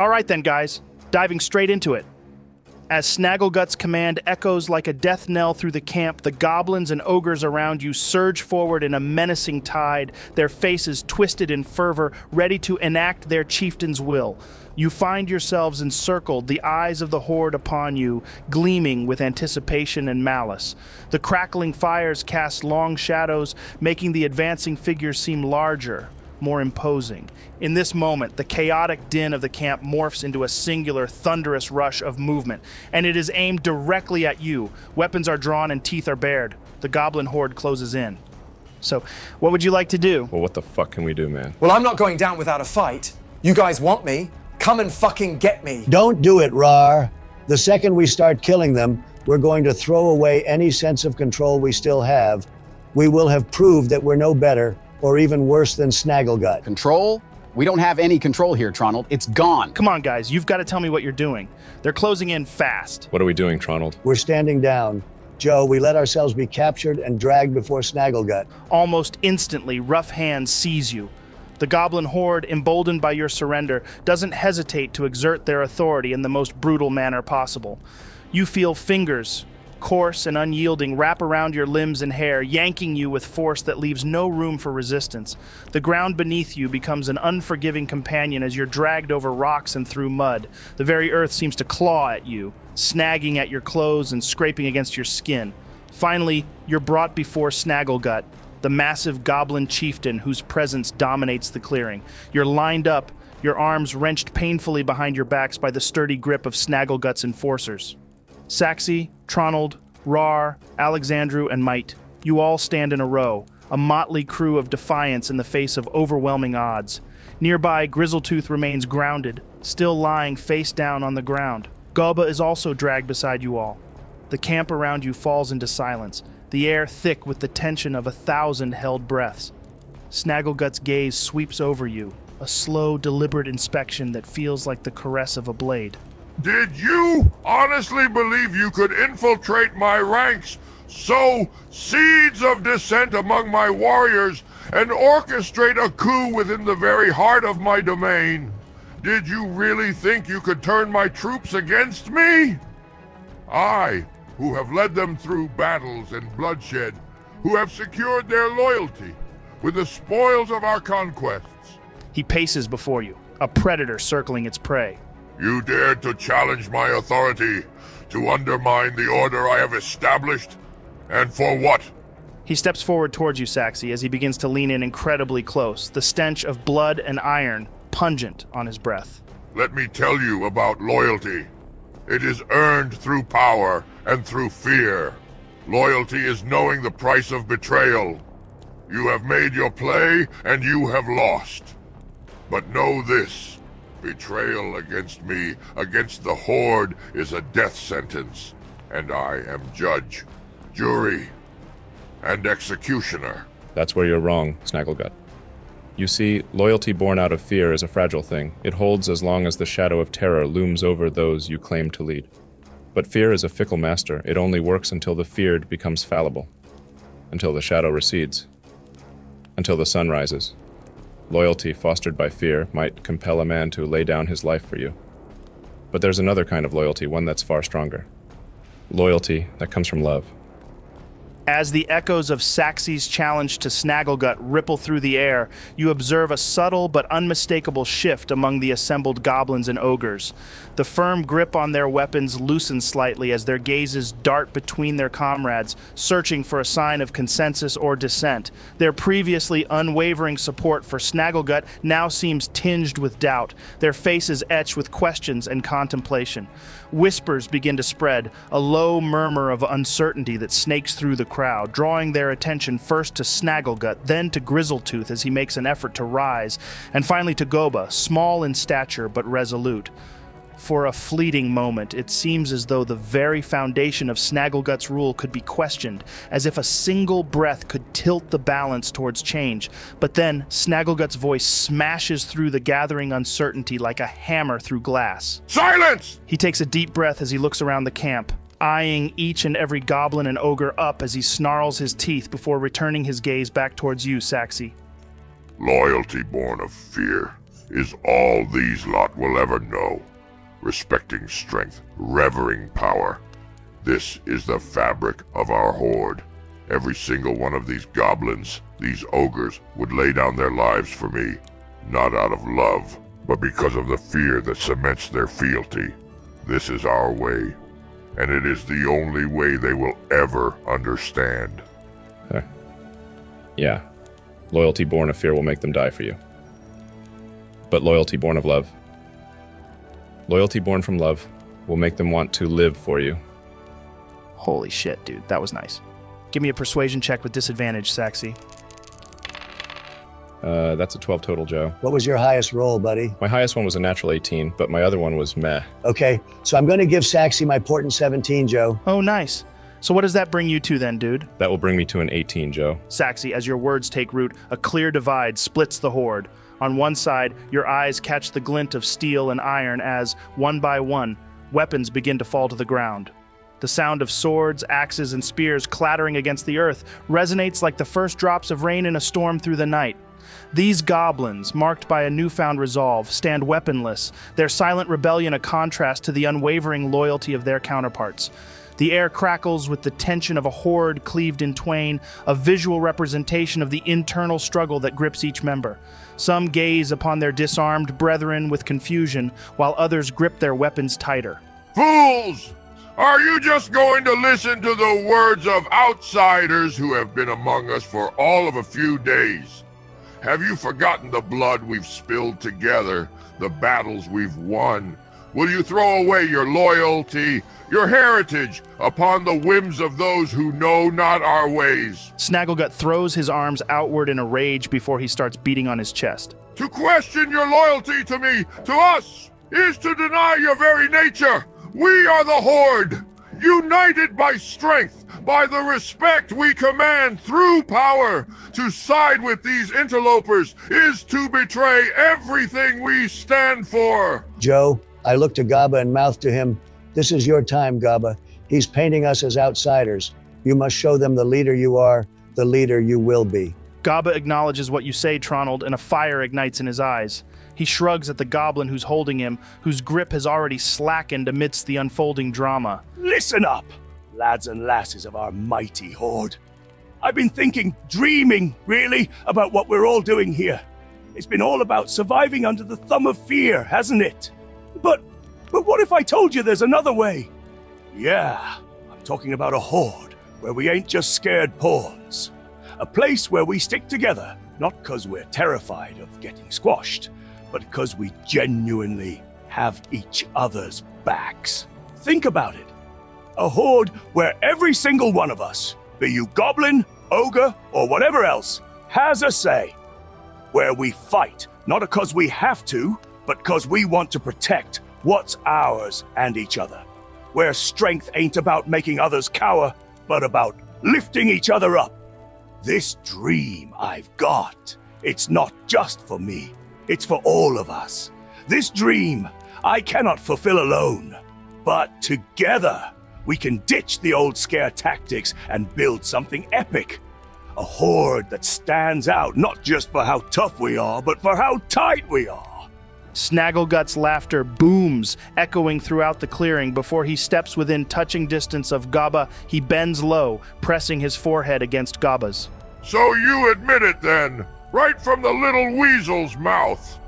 All right then, guys, diving straight into it. As Snagglegut's command echoes like a death knell through the camp, the goblins and ogres around you surge forward in a menacing tide, their faces twisted in fervor, ready to enact their chieftain's will. You find yourselves encircled, the eyes of the horde upon you, gleaming with anticipation and malice. The crackling fires cast long shadows, making the advancing figures seem larger, more imposing. In this moment, the chaotic din of the camp morphs into a singular, thunderous rush of movement, and it is aimed directly at you. Weapons are drawn and teeth are bared. The goblin horde closes in. So, what would you like to do? Well, what the fuck can we do, man? Well, I'm not going down without a fight. You guys want me? Come and fucking get me. Don't do it, Rar. The second we start killing them, we're going to throw away any sense of control we still have. We will have proved that we're no better or even worse than Snagglegut. Control? We don't have any control here, Tronald. It's gone. Come on, guys, you've got to tell me what you're doing. They're closing in fast. What are we doing, Tronald? We're standing down. Joe, we let ourselves be captured and dragged before Snagglegut. Almost instantly, rough hands seize you. The goblin horde, emboldened by your surrender, doesn't hesitate to exert their authority in the most brutal manner possible. You feel fingers, coarse and unyielding, wrap around your limbs and hair, yanking you with force that leaves no room for resistance. The ground beneath you becomes an unforgiving companion as you're dragged over rocks and through mud. The very earth seems to claw at you, snagging at your clothes and scraping against your skin. Finally, you're brought before Snagglegut, the massive goblin chieftain whose presence dominates the clearing. You're lined up, your arms wrenched painfully behind your backs by the sturdy grip of Snagglegut's enforcers. Saxy, Tronald, Rar, Alexandrew, and Might, you all stand in a row, a motley crew of defiance in the face of overwhelming odds. Nearby, Grizzletooth remains grounded, still lying face down on the ground. Gulba is also dragged beside you all. The camp around you falls into silence, the air thick with the tension of a thousand held breaths. Snagglegut's gaze sweeps over you, a slow, deliberate inspection that feels like the caress of a blade. Did you honestly believe you could infiltrate my ranks, sow seeds of dissent among my warriors, and orchestrate a coup within the very heart of my domain? Did you really think you could turn my troops against me? I, who have led them through battles and bloodshed, who have secured their loyalty with the spoils of our conquests. He paces before you, a predator circling its prey. You dared to challenge my authority, to undermine the order I have established, and for what? He steps forward towards you, Saxy, as he begins to lean in incredibly close, the stench of blood and iron pungent on his breath. Let me tell you about loyalty. It is earned through power and through fear. Loyalty is knowing the price of betrayal. You have made your play, and you have lost. But know this. Betrayal against me, against the Horde, is a death sentence. And I am judge, jury, and executioner. That's where you're wrong, Snagglegut. You see, loyalty born out of fear is a fragile thing. It holds as long as the shadow of terror looms over those you claim to lead. But fear is a fickle master. It only works until the feared becomes fallible, until the shadow recedes, until the sun rises. Loyalty fostered by fear might compel a man to lay down his life for you. But there's another kind of loyalty, one that's far stronger. Loyalty that comes from love. As the echoes of Saxy's challenge to Snagglegut ripple through the air, you observe a subtle but unmistakable shift among the assembled goblins and ogres. The firm grip on their weapons loosens slightly as their gazes dart between their comrades, searching for a sign of consensus or dissent. Their previously unwavering support for Snagglegut now seems tinged with doubt, their faces etched with questions and contemplation. Whispers begin to spread, a low murmur of uncertainty that snakes through the crowd, drawing their attention first to Snagglegut, then to Grizzletooth as he makes an effort to rise, and finally to Goba, small in stature but resolute. For a fleeting moment, it seems as though the very foundation of Snagglegut's rule could be questioned, as if a single breath could tilt the balance towards change. But then, Snagglegut's voice smashes through the gathering uncertainty like a hammer through glass. Silence! He takes a deep breath as he looks around the camp, eyeing each and every goblin and ogre up as he snarls his teeth before returning his gaze back towards you, Saxy. Loyalty born of fear. is all these lot will ever know. Respecting strength, revering power. This is the fabric of our horde. Every single one of these goblins, these ogres, would lay down their lives for me, not out of love, but because of the fear that cements their fealty. This is our way, and it is the only way they will ever understand. Yeah. Loyalty born of fear will make them die for you. But loyalty born of love. Loyalty born from love will make them want to live for you. Holy shit, dude. That was nice. Give me a persuasion check with disadvantage, Saxy. Uh, that's a 12 total, Joe. What was your highest roll, buddy? My highest one was a natural 18, but my other one was meh. Okay, so I'm going to give Saxy my Portent 17, Joe. Oh, nice. So what does that bring you to then, dude? That will bring me to an 18, Joe. Saxy, as your words take root, a clear divide splits the horde. On one side, your eyes catch the glint of steel and iron as, one by one, weapons begin to fall to the ground. The sound of swords, axes, and spears clattering against the earth resonates like the first drops of rain in a storm through the night. These goblins, marked by a newfound resolve, stand weaponless, their silent rebellion a contrast to the unwavering loyalty of their counterparts. The air crackles with the tension of a horde cleaved in twain, a visual representation of the internal struggle that grips each member. Some gaze upon their disarmed brethren with confusion, while others grip their weapons tighter. Fools! Are you just going to listen to the words of outsiders who have been among us for all of a few days? Have you forgotten the blood we've spilled together, the battles we've won? Will you throw away your loyalty, your heritage, upon the whims of those who know not our ways? Snagglegut throws his arms outward in a rage before he starts beating on his chest. To question your loyalty to me, to us, is to deny your very nature. We are the Horde, united by strength, by the respect we command through power. To side with these interlopers is to betray everything we stand for. Joe, I looked to Gaba and mouthed to him, This is your time, Gaba. He's painting us as outsiders. You must show them the leader you are, the leader you will be. Gaba acknowledges what you say, Tronald, and a fire ignites in his eyes. He shrugs at the goblin who's holding him, whose grip has already slackened amidst the unfolding drama. Listen up, lads and lasses of our mighty horde. I've been thinking, dreaming, really, about what we're all doing here. It's been all about surviving under the thumb of fear, hasn't it? But, but what if I told you there's another way? Yeah, I'm talking about a horde where we ain't just scared pawns. A place where we stick together, not because we're terrified of getting squashed, but because we genuinely have each other's backs. Think about it. A horde where every single one of us, be you goblin, ogre, or whatever else, has a say. Where we fight, not because we have to, but because we want to protect what's ours and each other. Where strength ain't about making others cower, but about lifting each other up. This dream I've got, it's not just for me, it's for all of us. This dream I cannot fulfill alone, but together we can ditch the old scare tactics and build something epic. A horde that stands out not just for how tough we are, but for how tight we are. Snagglegut's laughter booms, echoing throughout the clearing. Before he steps within touching distance of Gaba, he bends low, pressing his forehead against Gaba's. So you admit it then, right from the little weasel's mouth.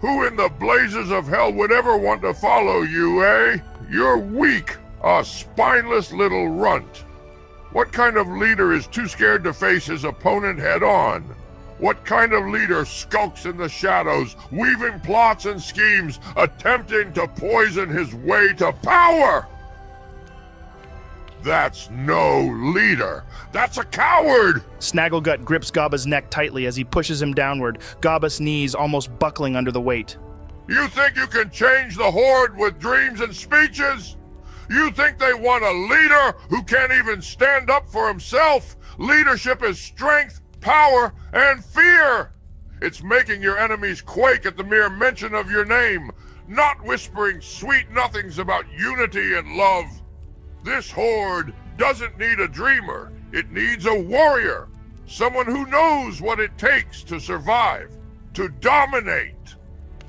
Who in the blazes of hell would ever want to follow you, eh? You're weak, a spineless little runt. What kind of leader is too scared to face his opponent head on? What kind of leader skulks in the shadows, weaving plots and schemes, attempting to poison his way to power? That's no leader. That's a coward. Snagglegut grips Gaba's neck tightly as he pushes him downward, Gaba's knees almost buckling under the weight. You think you can change the Horde with dreams and speeches? You think they want a leader who can't even stand up for himself? Leadership is strength, power, and fear. It's making your enemies quake at the mere mention of your name, not whispering sweet nothings about unity and love. This horde doesn't need a dreamer, it needs a warrior. Someone who knows what it takes to survive, to dominate.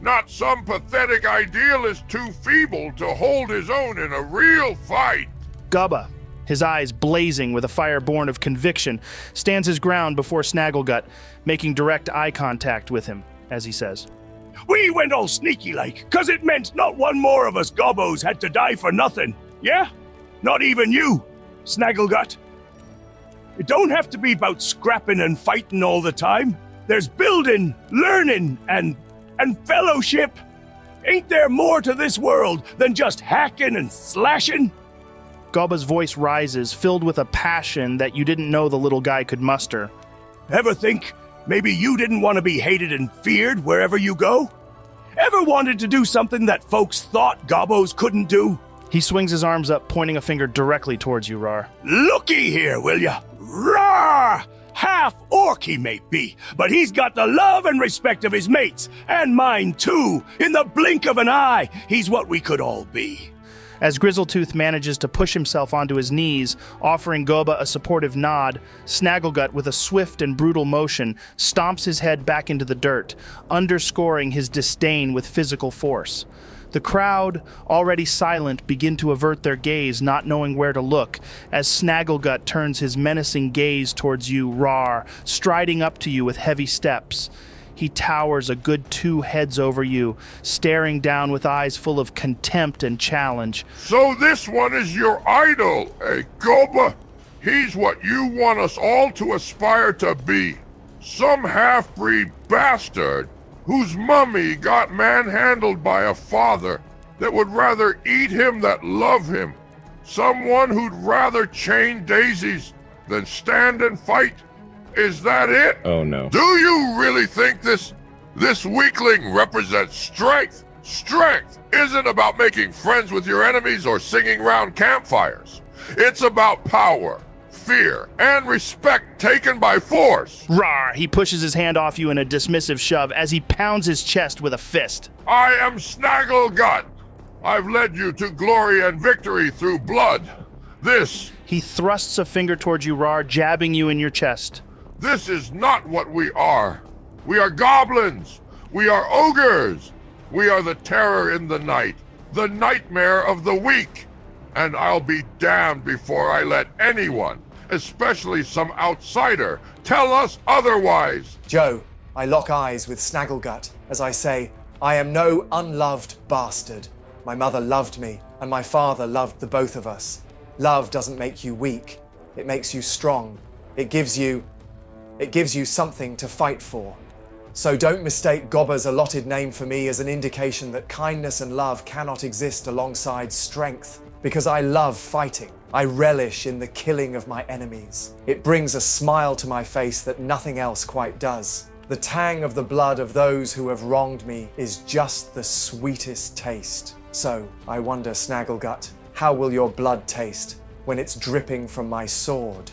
not some pathetic idealist too feeble to hold his own in a real fight. Gubba, his eyes blazing with a fire born of conviction, stands his ground before Snagglegut, making direct eye contact with him, as he says, We went all sneaky like, 'cause it meant not one more of us gobos had to die for nothing. Yeah? Not even you, Snagglegut. It don't have to be about scrapping and fighting all the time. There's building, learning, and and fellowship. Ain't there more to this world than just hacking and slashing? Gobba's voice rises, filled with a passion that you didn't know the little guy could muster. Ever think maybe you didn't want to be hated and feared wherever you go? Ever wanted to do something that folks thought gobbos couldn't do? He swings his arms up, pointing a finger directly towards you, Rar. Looky here, will ya? Rawr! Half orc he may be, but he's got the love and respect of his mates, and mine too. In the blink of an eye, he's what we could all be. As Grizzletooth manages to push himself onto his knees, offering Goba a supportive nod, Snagglegut, with a swift and brutal motion, stomps his head back into the dirt, underscoring his disdain with physical force. The crowd, already silent, begin to avert their gaze, not knowing where to look, as Snagglegut turns his menacing gaze towards you, Rar, striding up to you with heavy steps. He towers a good two heads over you, staring down with eyes full of contempt and challenge. So this one is your idol, eh, Goba? He's what you want us all to aspire to be. Some half-breed bastard whose mummy got manhandled by a father that would rather eat him that love him. Someone who'd rather chain daisies than stand and fight. Is that it? Oh no. Do you really think this this weakling represents strength? Strength isn't about making friends with your enemies or singing round campfires. It's about power, fear, and respect taken by force. Rar! He pushes his hand off you in a dismissive shove as he pounds his chest with a fist. I am Snagglegut. I've led you to glory and victory through blood. This, He thrusts a finger towards you, Rar, jabbing you in your chest. this is not what we are. We are goblins. We are ogres. We are the terror in the night, the nightmare of the weak. And I'll be damned before I let anyone, especially some outsider, tell us otherwise. Joe, I lock eyes with Snagglegut as I say, I am no unloved bastard. My mother loved me, and my father loved the both of us. Love doesn't make you weak, it makes you strong. It gives you. It gives you something to fight for. So don't mistake Gobba's allotted name for me as an indication that kindness and love cannot exist alongside strength. Because I love fighting. I relish in the killing of my enemies. It brings a smile to my face that nothing else quite does. The tang of the blood of those who have wronged me is just the sweetest taste. So, I wonder, Snagglegut, how will your blood taste when it's dripping from my sword?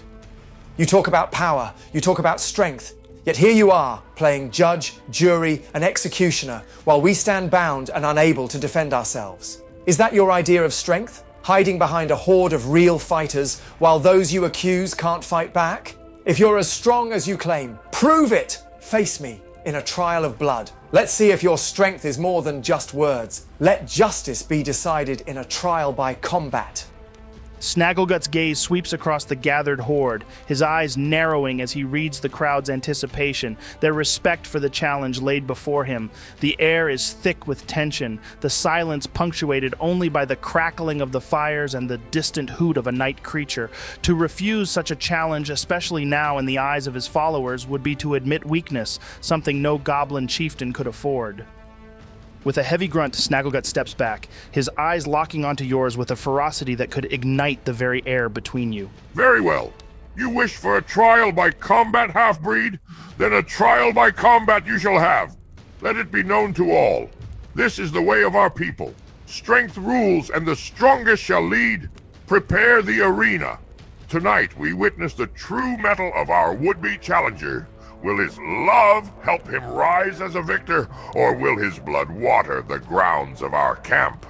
You talk about power, you talk about strength, yet here you are, playing judge, jury, and executioner, while we stand bound and unable to defend ourselves. Is that your idea of strength? Hiding behind a horde of real fighters while those you accuse can't fight back? If you're as strong as you claim, prove it! Face me in a trial of blood. Let's see if your strength is more than just words. Let justice be decided in a trial by combat. Snagglegut's gaze sweeps across the gathered horde, his eyes narrowing as he reads the crowd's anticipation, their respect for the challenge laid before him. The air is thick with tension, the silence punctuated only by the crackling of the fires and the distant hoot of a night creature. To refuse such a challenge, especially now in the eyes of his followers, would be to admit weakness, something no goblin chieftain could afford. With a heavy grunt, Snagglegut steps back, his eyes locking onto yours with a ferocity that could ignite the very air between you. Very well. You wish for a trial by combat, half-breed? Then a trial by combat you shall have. Let it be known to all. This is the way of our people. Strength rules, and the strongest shall lead. Prepare the arena. Tonight we witness the true mettle of our would-be challenger. Will his love help him rise as a victor, or will his blood water the grounds of our camp?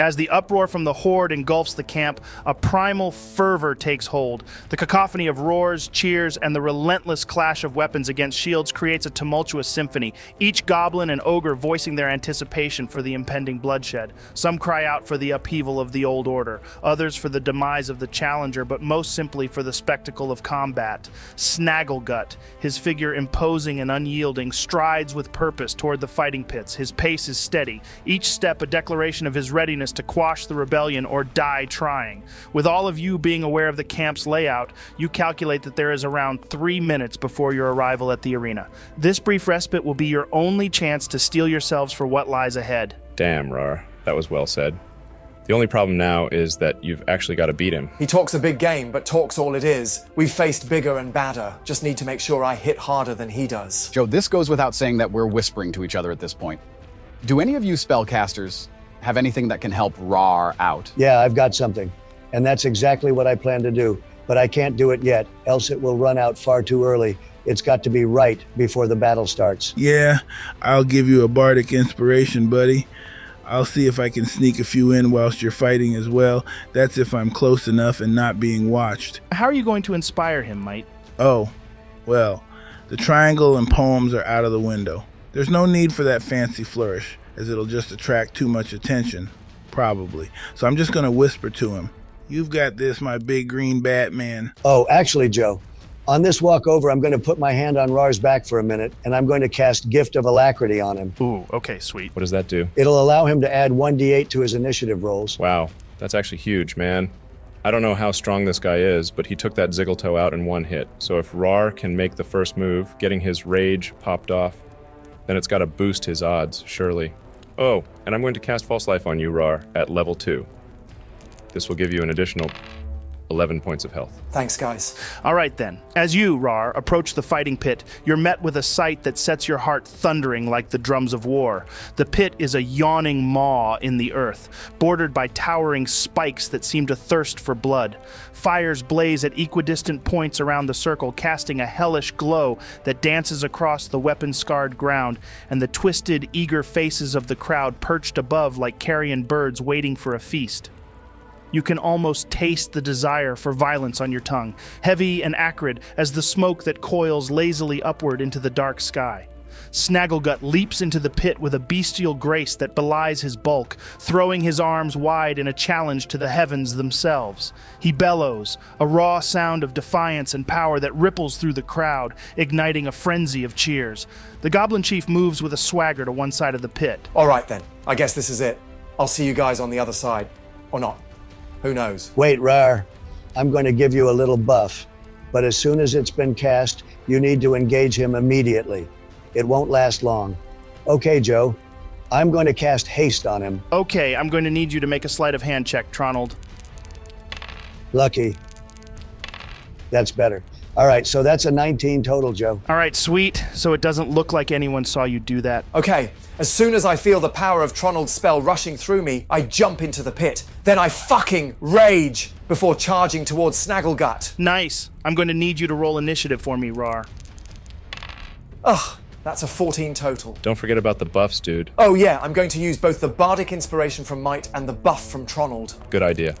As the uproar from the horde engulfs the camp, a primal fervor takes hold. The cacophony of roars, cheers, and the relentless clash of weapons against shields creates a tumultuous symphony, each goblin and ogre voicing their anticipation for the impending bloodshed. Some cry out for the upheaval of the old order, others for the demise of the challenger, but most simply for the spectacle of combat. Snagglegut, his figure imposing and unyielding, strides with purpose toward the fighting pits. His pace is steady, each step a declaration of his readiness to quash the rebellion or die trying. With all of you being aware of the camp's layout, you calculate that there is around three minutes before your arrival at the arena. This brief respite will be your only chance to steel yourselves for what lies ahead. Damn, Rar. That was well said. The only problem now is that you've actually got to beat him. He talks a big game, but talks all it is. We've faced bigger and badder. Just need to make sure I hit harder than he does. Joe, this goes without saying that we're whispering to each other at this point. Do any of you spellcasters have anything that can help Rar out? Yeah, I've got something. And that's exactly what I plan to do. But I can't do it yet, else it will run out far too early. It's got to be right before the battle starts. Yeah, I'll give you a bardic inspiration, buddy. I'll see if I can sneak a few in whilst you're fighting as well. That's if I'm close enough and not being watched. How are you going to inspire him, Might? Oh, well, the triangle and poems are out of the window. There's no need for that fancy flourish, as it'll just attract too much attention. Probably. So I'm just gonna whisper to him. You've got this, my big green Batman. Oh, actually, Joe, on this walk over, I'm going to put my hand on Rar's back for a minute, and I'm going to cast Gift of Alacrity on him. Ooh, okay, sweet. What does that do? It'll allow him to add 1d8 to his initiative rolls. Wow, that's actually huge, man. I don't know how strong this guy is, but he took that Ziggletoe out in one hit. So if Rar can make the first move, getting his rage popped off, then it's got to boost his odds, surely. Oh, and I'm going to cast False Life on you, Rar, at level 2. This will give you an additional 11 points of health. Thanks, guys. All right then. As you, Rar, approach the fighting pit, you're met with a sight that sets your heart thundering like the drums of war. The pit is a yawning maw in the earth, bordered by towering spikes that seem to thirst for blood. Fires blaze at equidistant points around the circle, casting a hellish glow that dances across the weapon scarred ground, and the twisted, eager faces of the crowd perched above like carrion birds waiting for a feast. You can almost taste the desire for violence on your tongue, heavy and acrid as the smoke that coils lazily upward into the dark sky. Snagglegut leaps into the pit with a bestial grace that belies his bulk, throwing his arms wide in a challenge to the heavens themselves. He bellows, a raw sound of defiance and power that ripples through the crowd, igniting a frenzy of cheers. The Goblin Chief moves with a swagger to one side of the pit. All right, then. I guess this is it. I'll see you guys on the other side. Or not. Who knows? Wait, Rar. I'm going to give you a little buff. But as soon as it's been cast, you need to engage him immediately. It won't last long. Okay, Joe. I'm going to cast haste on him. Okay, I'm going to need you to make a sleight of hand check, Tronald. Lucky. That's better. All right, so that's a 19 total, Joe. All right, sweet. So it doesn't look like anyone saw you do that. Okay, as soon as I feel the power of Tronald's spell rushing through me, I jump into the pit. Then I fucking rage before charging towards Snagglegut. Nice. I'm going to need you to roll initiative for me, Rar. Ugh, that's a 14 total. Don't forget about the buffs, dude. Oh, yeah, I'm going to use both the bardic inspiration from Might and the buff from Tronald. Good idea.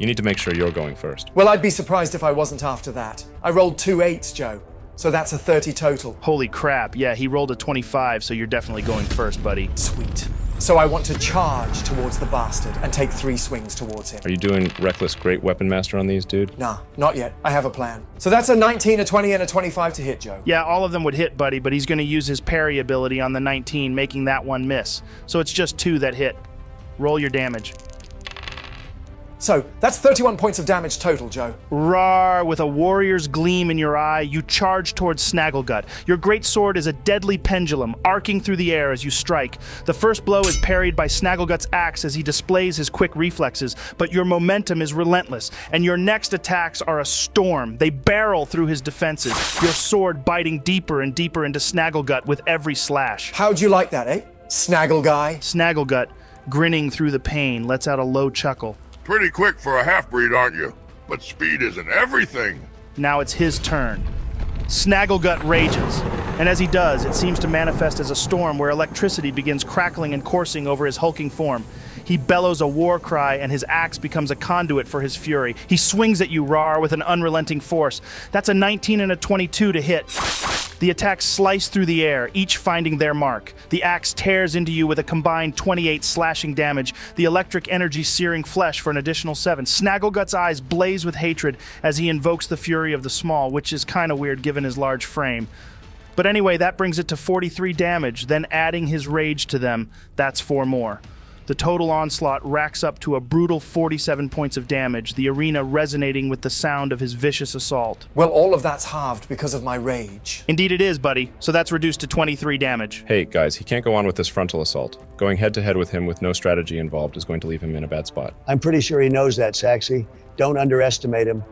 You need to make sure you're going first. Well, I'd be surprised if I wasn't after that. I rolled two eights, Joe. So that's a 30 total. Holy crap. Yeah, he rolled a 25, so you're definitely going first, buddy. Sweet. So I want to charge towards the bastard and take three swings towards him. Are you doing Reckless Great Weapon Master on these, dude? Nah, not yet. I have a plan. So that's a 19, a 20, and a 25 to hit, Joe. Yeah, all of them would hit, buddy, but he's going to use his parry ability on the 19, making that one miss. So it's just two that hit. Roll your damage. So that's 31 points of damage total, Joe. Rar, with a warrior's gleam in your eye, you charge towards Snagglegut. Your great sword is a deadly pendulum, arcing through the air as you strike. The first blow is parried by Snagglegut's axe as he displays his quick reflexes, but your momentum is relentless, and your next attacks are a storm. They barrel through his defenses, your sword biting deeper and deeper into Snagglegut with every slash. How'd you like that, eh? Snaggle guy? Snagglegut, grinning through the pain, lets out a low chuckle. Pretty quick for a half breed, aren't you? But speed isn't everything. Now it's his turn. Snagglegut rages. And as he does, it seems to manifest as a storm where electricity begins crackling and coursing over his hulking form. He bellows a war cry, and his axe becomes a conduit for his fury. He swings at you, Rar, with an unrelenting force. That's a 19 and a 22 to hit. The attacks slice through the air, each finding their mark. The axe tears into you with a combined 28 slashing damage, the electric energy searing flesh for an additional 7. Snagglegut's eyes blaze with hatred as he invokes the fury of the small, which is kind of weird given his large frame. But anyway, that brings it to 43 damage, then adding his rage to them, that's 4 more. The total onslaught racks up to a brutal 47 points of damage, the arena resonating with the sound of his vicious assault. Well, all of that's halved because of my rage. Indeed, it is, buddy, so that's reduced to 23 damage. Hey, guys, he can't go on with this frontal assault. Going head to head with him with no strategy involved is going to leave him in a bad spot. I'm pretty sure he knows that, Saxy. Don't underestimate him.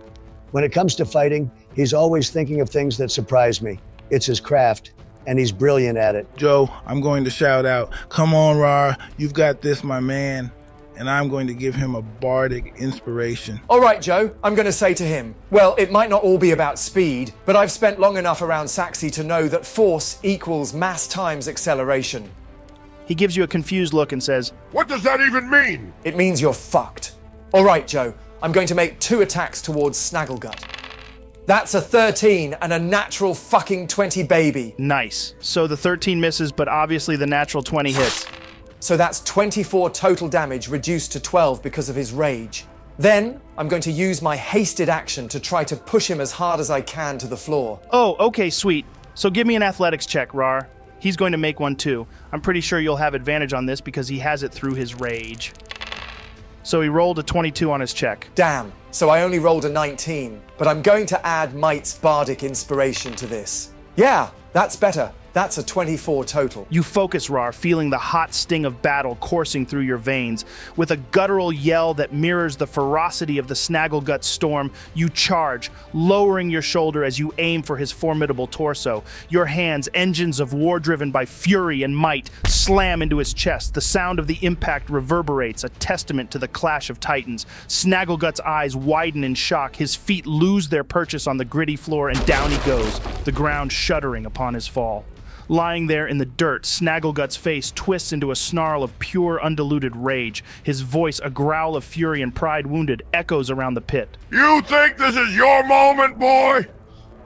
When it comes to fighting, he's always thinking of things that surprise me. It's his craft, and he's brilliant at it. Joe, I'm going to shout out, Come on, Rar, you've got this, my man. And I'm going to give him a bardic inspiration. All right, Joe, I'm going to say to him, well, it might not all be about speed, but I've spent long enough around Saxy to know that force equals mass times acceleration. He gives you a confused look and says, What does that even mean? It means you're fucked. All right, Joe, I'm going to make two attacks towards Snagglegut. That's a 13 and a natural fucking 20 baby. Nice. So the 13 misses, but obviously the natural 20 hits. So that's 24 total damage reduced to 12 because of his rage. Then I'm going to use my hasted action to try to push him as hard as I can to the floor. Oh, okay, sweet. So give me an athletics check, Rar. He's going to make one too. I'm pretty sure you'll have advantage on this because he has it through his rage. So he rolled a 22 on his check. Damn, so I only rolled a 19, but I'm going to add Might's bardic inspiration to this. Yeah, that's better. That's a 24 total. You focus, Rar, feeling the hot sting of battle coursing through your veins. With a guttural yell that mirrors the ferocity of the Snagglegut storm, you charge, lowering your shoulder as you aim for his formidable torso. Your hands, engines of war driven by fury and might, slam into his chest. The sound of the impact reverberates, a testament to the clash of titans. Snagglegut's eyes widen in shock, his feet lose their purchase on the gritty floor, and down he goes, the ground shuddering upon his fall. Lying there in the dirt, Snagglegut's face twists into a snarl of pure, undiluted rage. His voice, a growl of fury and pride wounded, echoes around the pit. You think this is your moment, boy?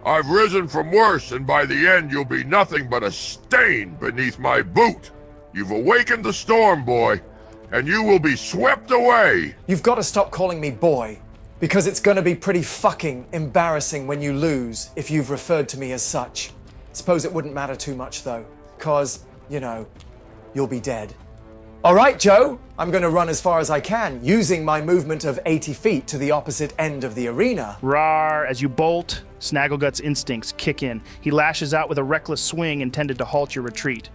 I've risen from worse, and by the end you'll be nothing but a stain beneath my boot. You've awakened the storm, boy, and you will be swept away. You've got to stop calling me boy, because it's going to be pretty fucking embarrassing when you lose if you've referred to me as such. Suppose it wouldn't matter too much, though, because, you know, you'll be dead. All right, Joe, I'm going to run as far as I can, using my movement of 80 feet to the opposite end of the arena. Rar, as you bolt, Snagglegut's instincts kick in. He lashes out with a reckless swing intended to halt your retreat.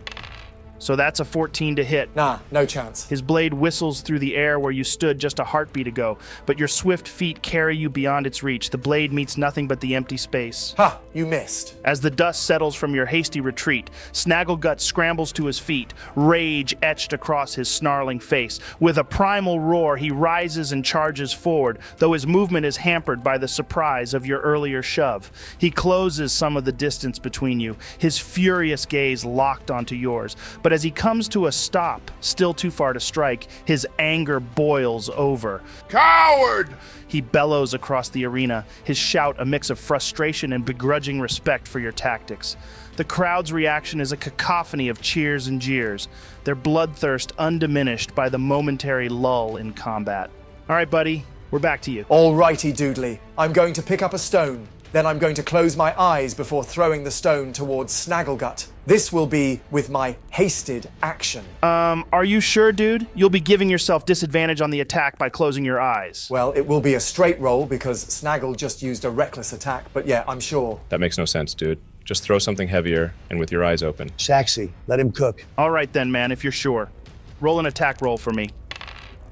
So that's a 14 to hit. Nah, no chance. His blade whistles through the air where you stood just a heartbeat ago, but your swift feet carry you beyond its reach. The blade meets nothing but the empty space. Ha, you missed. As the dust settles from your hasty retreat, Snagglegut scrambles to his feet, rage etched across his snarling face. With a primal roar, he rises and charges forward, though his movement is hampered by the surprise of your earlier shove. He closes some of the distance between you, his furious gaze locked onto yours. But as he comes to a stop, still too far to strike, his anger boils over. Coward! He bellows across the arena, his shout a mix of frustration and begrudging respect for your tactics. The crowd's reaction is a cacophony of cheers and jeers, their bloodthirst undiminished by the momentary lull in combat. All right, buddy, we're back to you. All righty, Doodly. I'm going to pick up a stone. Then I'm going to close my eyes before throwing the stone towards Snagglegut. This will be with my hasted action. Um, are you sure, dude? You'll be giving yourself disadvantage on the attack by closing your eyes. Well, it will be a straight roll because Snaggle just used a reckless attack, but yeah, I'm sure. That makes no sense, dude. Just throw something heavier and with your eyes open. Saxy, let him cook. All right then, man, if you're sure. Roll an attack roll for me.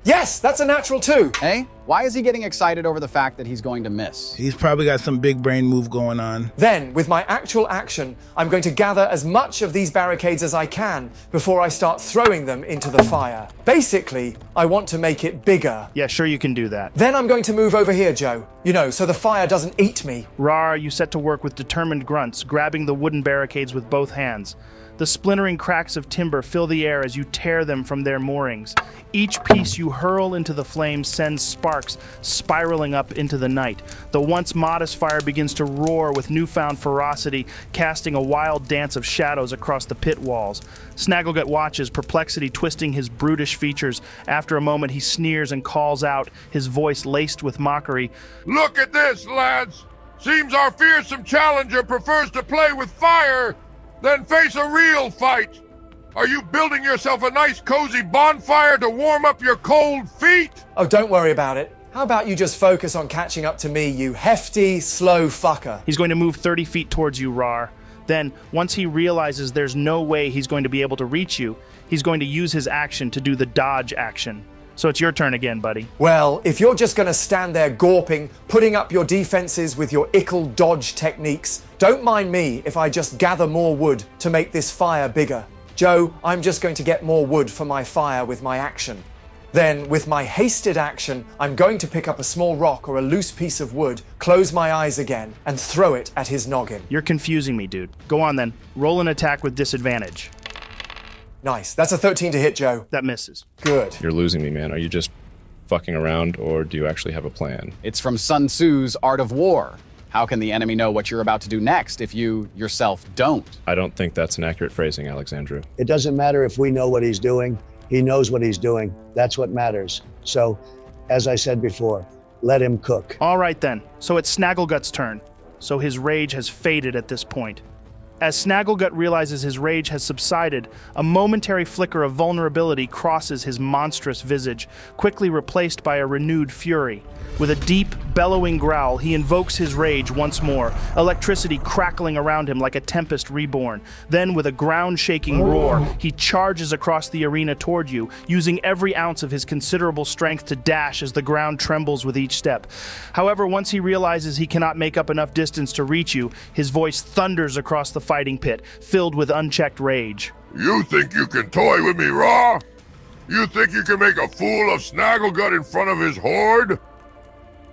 Yes, that's a natural two. Hey, eh? why is he getting excited over the fact that he's going to miss? He's probably got some big brain move going on. Then, with my actual action, I'm going to gather as much of these barricades as I can before I start throwing them into the fire. Basically, I want to make it bigger. Yeah, sure you can do that. Then I'm going to move over here, Joe. You know, so the fire doesn't eat me. Rar, you set to work with determined grunts, grabbing the wooden barricades with both hands. The splintering cracks of timber fill the air as you tear them from their moorings. Each piece you hurl into the flames sends sparks spiraling up into the night. The once modest fire begins to roar with newfound ferocity, casting a wild dance of shadows across the pit walls. Snagglegut watches, perplexity twisting his brutish features. After a moment, he sneers and calls out, his voice laced with mockery. Look at this, lads! Seems our fearsome challenger prefers to play with fire than face a real fight. Are you building yourself a nice cozy bonfire to warm up your cold feet? Oh, don't worry about it. How about you just focus on catching up to me, you hefty, slow fucker? He's going to move 30 feet towards you, Rar. Then, once he realizes there's no way he's going to be able to reach you, he's going to use his action to do the dodge action. So it's your turn again, buddy. Well, if you're just going to stand there gawping, putting up your defenses with your ickle dodge techniques, don't mind me if I just gather more wood to make this fire bigger. Joe, I'm just going to get more wood for my fire with my action. Then, with my hasted action, I'm going to pick up a small rock or a loose piece of wood, close my eyes again, and throw it at his noggin. You're confusing me, dude. Go on then. Roll an attack with disadvantage. Nice. That's a 13 to hit, Joe. That misses. Good. You're losing me, man. Are you just fucking around, or do you actually have a plan? It's from Sun Tzu's Art of War. How can the enemy know what you're about to do next if you yourself don't? I don't think that's an accurate phrasing, Alexandrew. It doesn't matter if we know what he's doing. He knows what he's doing. That's what matters. So, as I said before, let him cook. All right then. So it's Snagglegut's turn. So his rage has faded at this point. As Snagglegut realizes his rage has subsided, a momentary flicker of vulnerability crosses his monstrous visage, quickly replaced by a renewed fury. With a deep, bellowing growl, he invokes his rage once more, electricity crackling around him like a tempest reborn. Then, with a ground shaking roar, he charges across the arena toward you, using every ounce of his considerable strength to dash as the ground trembles with each step. However, once he realizes he cannot make up enough distance to reach you, his voice thunders across the fighting pit, filled with unchecked rage. You think you can toy with me, Raw? You think you can make a fool of Snagglegut in front of his horde?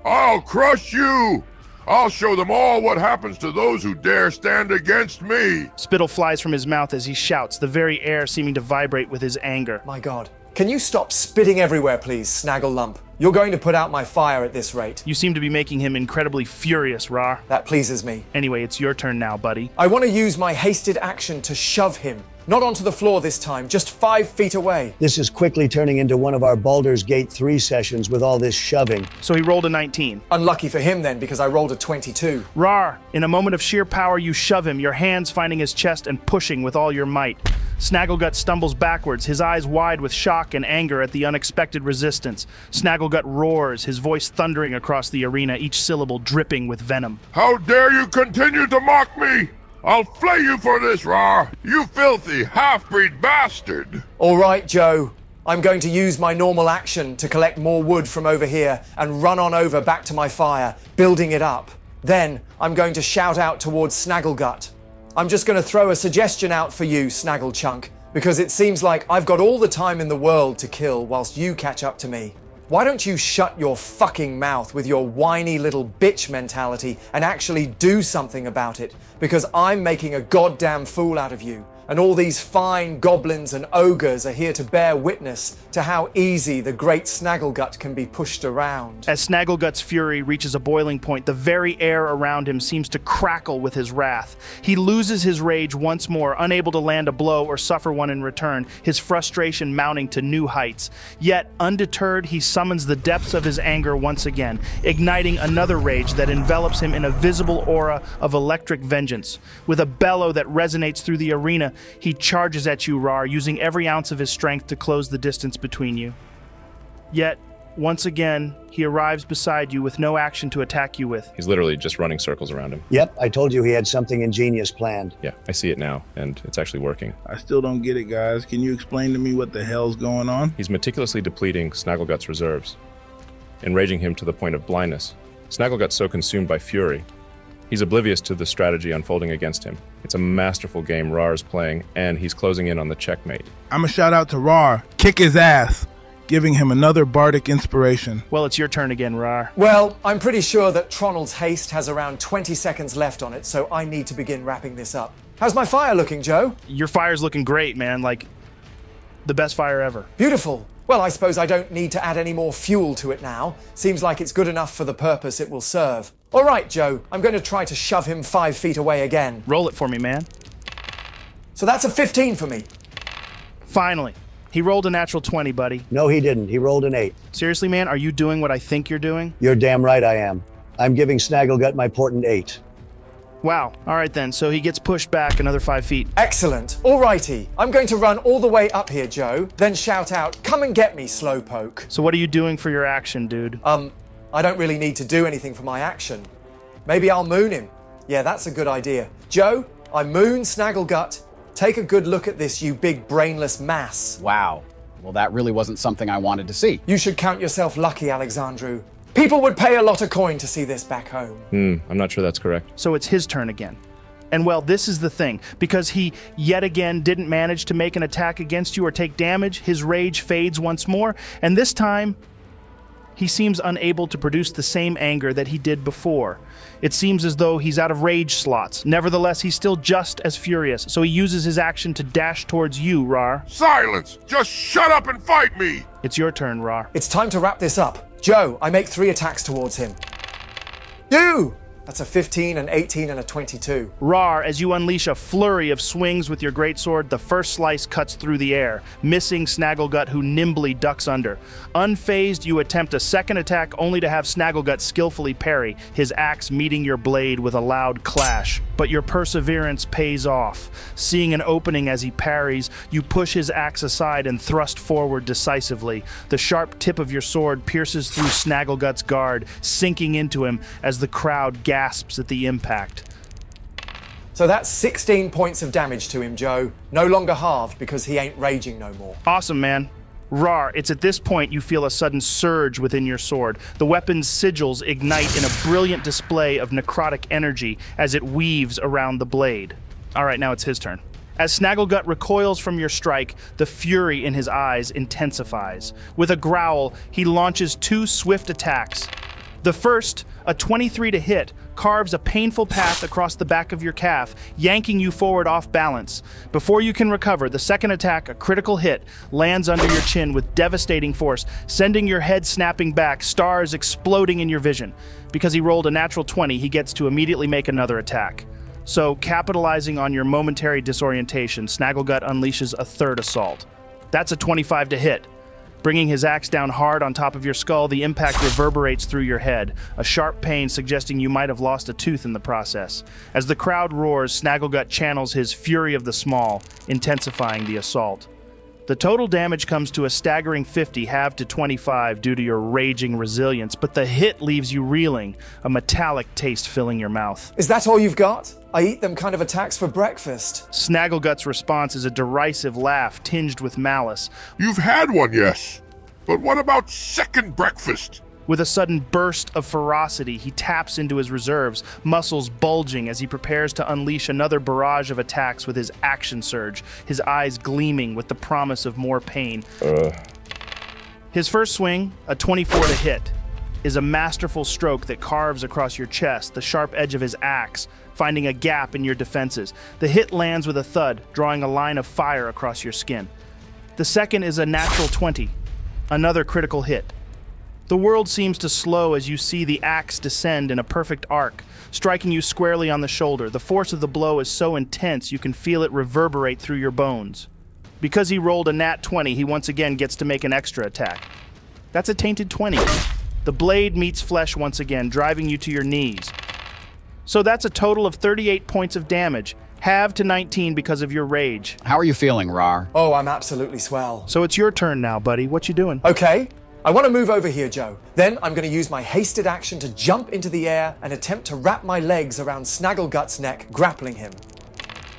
I'll crush you! I'll show them all what happens to those who dare stand against me! Spittle flies from his mouth as he shouts, the very air seeming to vibrate with his anger. My God. Can you stop spitting everywhere, please, Snaggle Lump? You're going to put out my fire at this rate. You seem to be making him incredibly furious, Ra. That pleases me. Anyway, it's your turn now, buddy. I want to use my hasted action to shove him. Not onto the floor this time, just five feet away. This is quickly turning into one of our Baldur's Gate 3 sessions with all this shoving. So he rolled a 19. Unlucky for him then, because I rolled a 22. Rar, in a moment of sheer power, you shove him, your hands finding his chest and pushing with all your might. Snagglegut stumbles backwards, his eyes wide with shock and anger at the unexpected resistance. Snagglegut roars, his voice thundering across the arena, each syllable dripping with venom. How dare you continue to mock me? I'll flay you for this, Raw! You filthy half-breed bastard! All right, Joe. I'm going to use my normal action to collect more wood from over here and run on over back to my fire, building it up. Then I'm going to shout out towards Snagglegut. I'm just going to throw a suggestion out for you, Snagglechunk, because it seems like I've got all the time in the world to kill whilst you catch up to me. Why don't you shut your fucking mouth with your whiny little bitch mentality and actually do something about it? Because I'm making a goddamn fool out of you. And all these fine goblins and ogres are here to bear witness to how easy the great Snagglegut can be pushed around. As Snagglegut's fury reaches a boiling point, the very air around him seems to crackle with his wrath. He loses his rage once more, unable to land a blow or suffer one in return, his frustration mounting to new heights. Yet, undeterred, he summons the depths of his anger once again, igniting another rage that envelops him in a visible aura of electric vengeance. With a bellow that resonates through the arena, he charges at you, Rar, using every ounce of his strength to close the distance between you. Yet, once again, he arrives beside you with no action to attack you with. He's literally just running circles around him. Yep, I told you he had something ingenious planned. Yeah, I see it now, and it's actually working. I still don't get it, guys. Can you explain to me what the hell's going on? He's meticulously depleting Snagglegut's reserves, enraging him to the point of blindness. Snagglegut's so consumed by fury, he's oblivious to the strategy unfolding against him. It's a masterful game Rar is playing, and he's closing in on the checkmate. I'm a shout out to Rar. Kick his ass, giving him another bardic inspiration. Well, it's your turn again, Rar. Well, I'm pretty sure that Tronald's haste has around 20 seconds left on it, so I need to begin wrapping this up. How's my fire looking, Joe? Your fire's looking great, man. Like, the best fire ever. Beautiful. Well, I suppose I don't need to add any more fuel to it now. Seems like it's good enough for the purpose it will serve. All right, Joe, I'm going to try to shove him five feet away again. Roll it for me, man. So that's a 15 for me. Finally. He rolled a natural 20, buddy. No, he didn't. He rolled an 8. Seriously, man, are you doing what I think you're doing? You're damn right I am. I'm giving Snagglegut my portent 8. Wow. All right, then. So he gets pushed back another five feet. Excellent. All righty. I'm going to run all the way up here, Joe, then shout out, Come and get me, Slowpoke. So, what are you doing for your action, dude? Um, I don't really need to do anything for my action. Maybe I'll moon him. Yeah, that's a good idea. Joe, I moon Snagglegut. Take a good look at this, you big brainless mass. Wow. Well, that really wasn't something I wanted to see. You should count yourself lucky, Alexandrew. People would pay a lot of coin to see this back home. Hmm, I'm not sure that's correct. So it's his turn again. And well, this is the thing. Because he yet again didn't manage to make an attack against you or take damage, his rage fades once more, and this time he seems unable to produce the same anger that he did before. It seems as though he's out of rage slots. Nevertheless, he's still just as furious, so he uses his action to dash towards you, Raarh. Silence! Just shut up and fight me! It's your turn, Raarh. It's time to wrap this up. Joe, I make three attacks towards him. You! That's a 15, an 18, and a 22. Raarh, as you unleash a flurry of swings with your greatsword, the first slice cuts through the air, missing Snagglegut, who nimbly ducks under. Unfazed, you attempt a second attack only to have Snagglegut skillfully parry, his axe meeting your blade with a loud clash. But your perseverance pays off. Seeing an opening as he parries, you push his axe aside and thrust forward decisively. The sharp tip of your sword pierces through Snagglegut's guard, sinking into him as the crowd gasps at the impact. So that's 16 points of damage to him, Joe. No longer halved because he ain't raging no more. Awesome, man. Raarh, it's at this point you feel a sudden surge within your sword. The weapon's sigils ignite in a brilliant display of necrotic energy as it weaves around the blade. All right, now it's his turn. As Snagglegut recoils from your strike, the fury in his eyes intensifies. With a growl, he launches two swift attacks. The first, a 23 to hit, carves a painful path across the back of your calf, yanking you forward off balance. Before you can recover, the second attack, a critical hit, lands under your chin with devastating force, sending your head snapping back, stars exploding in your vision. Because he rolled a natural 20, he gets to immediately make another attack. So, capitalizing on your momentary disorientation, Snagglegut unleashes a third assault. That's a 25 to hit. Bringing his axe down hard on top of your skull, the impact reverberates through your head, a sharp pain suggesting you might have lost a tooth in the process. As the crowd roars, Snagglegut channels his Fury of the Small, intensifying the assault. The total damage comes to a staggering 50, halved to 25 due to your raging resilience, but the hit leaves you reeling, a metallic taste filling your mouth. Is that all you've got? I eat them kind of attacks for breakfast. Snagglegut's response is a derisive laugh tinged with malice. You've had one, yes. But what about second breakfast? With a sudden burst of ferocity, he taps into his reserves, muscles bulging as he prepares to unleash another barrage of attacks with his action surge, his eyes gleaming with the promise of more pain. Uh. His first swing, a 24 to hit, is a masterful stroke that carves across your chest, the sharp edge of his axe, finding a gap in your defenses. The hit lands with a thud, drawing a line of fire across your skin. The second is a natural 20, another critical hit. The world seems to slow as you see the axe descend in a perfect arc, striking you squarely on the shoulder. The force of the blow is so intense you can feel it reverberate through your bones. Because he rolled a nat 20, he once again gets to make an extra attack. That's a tainted 20. The blade meets flesh once again, driving you to your knees. So that's a total of 38 points of damage, halved to 19 because of your rage. How are you feeling, Raarh? Oh, I'm absolutely swell. So it's your turn now, buddy. What you doing? Okay, I want to move over here, Joe. Then I'm going to use my hasted action to jump into the air and attempt to wrap my legs around Snagglegut's neck, grappling him.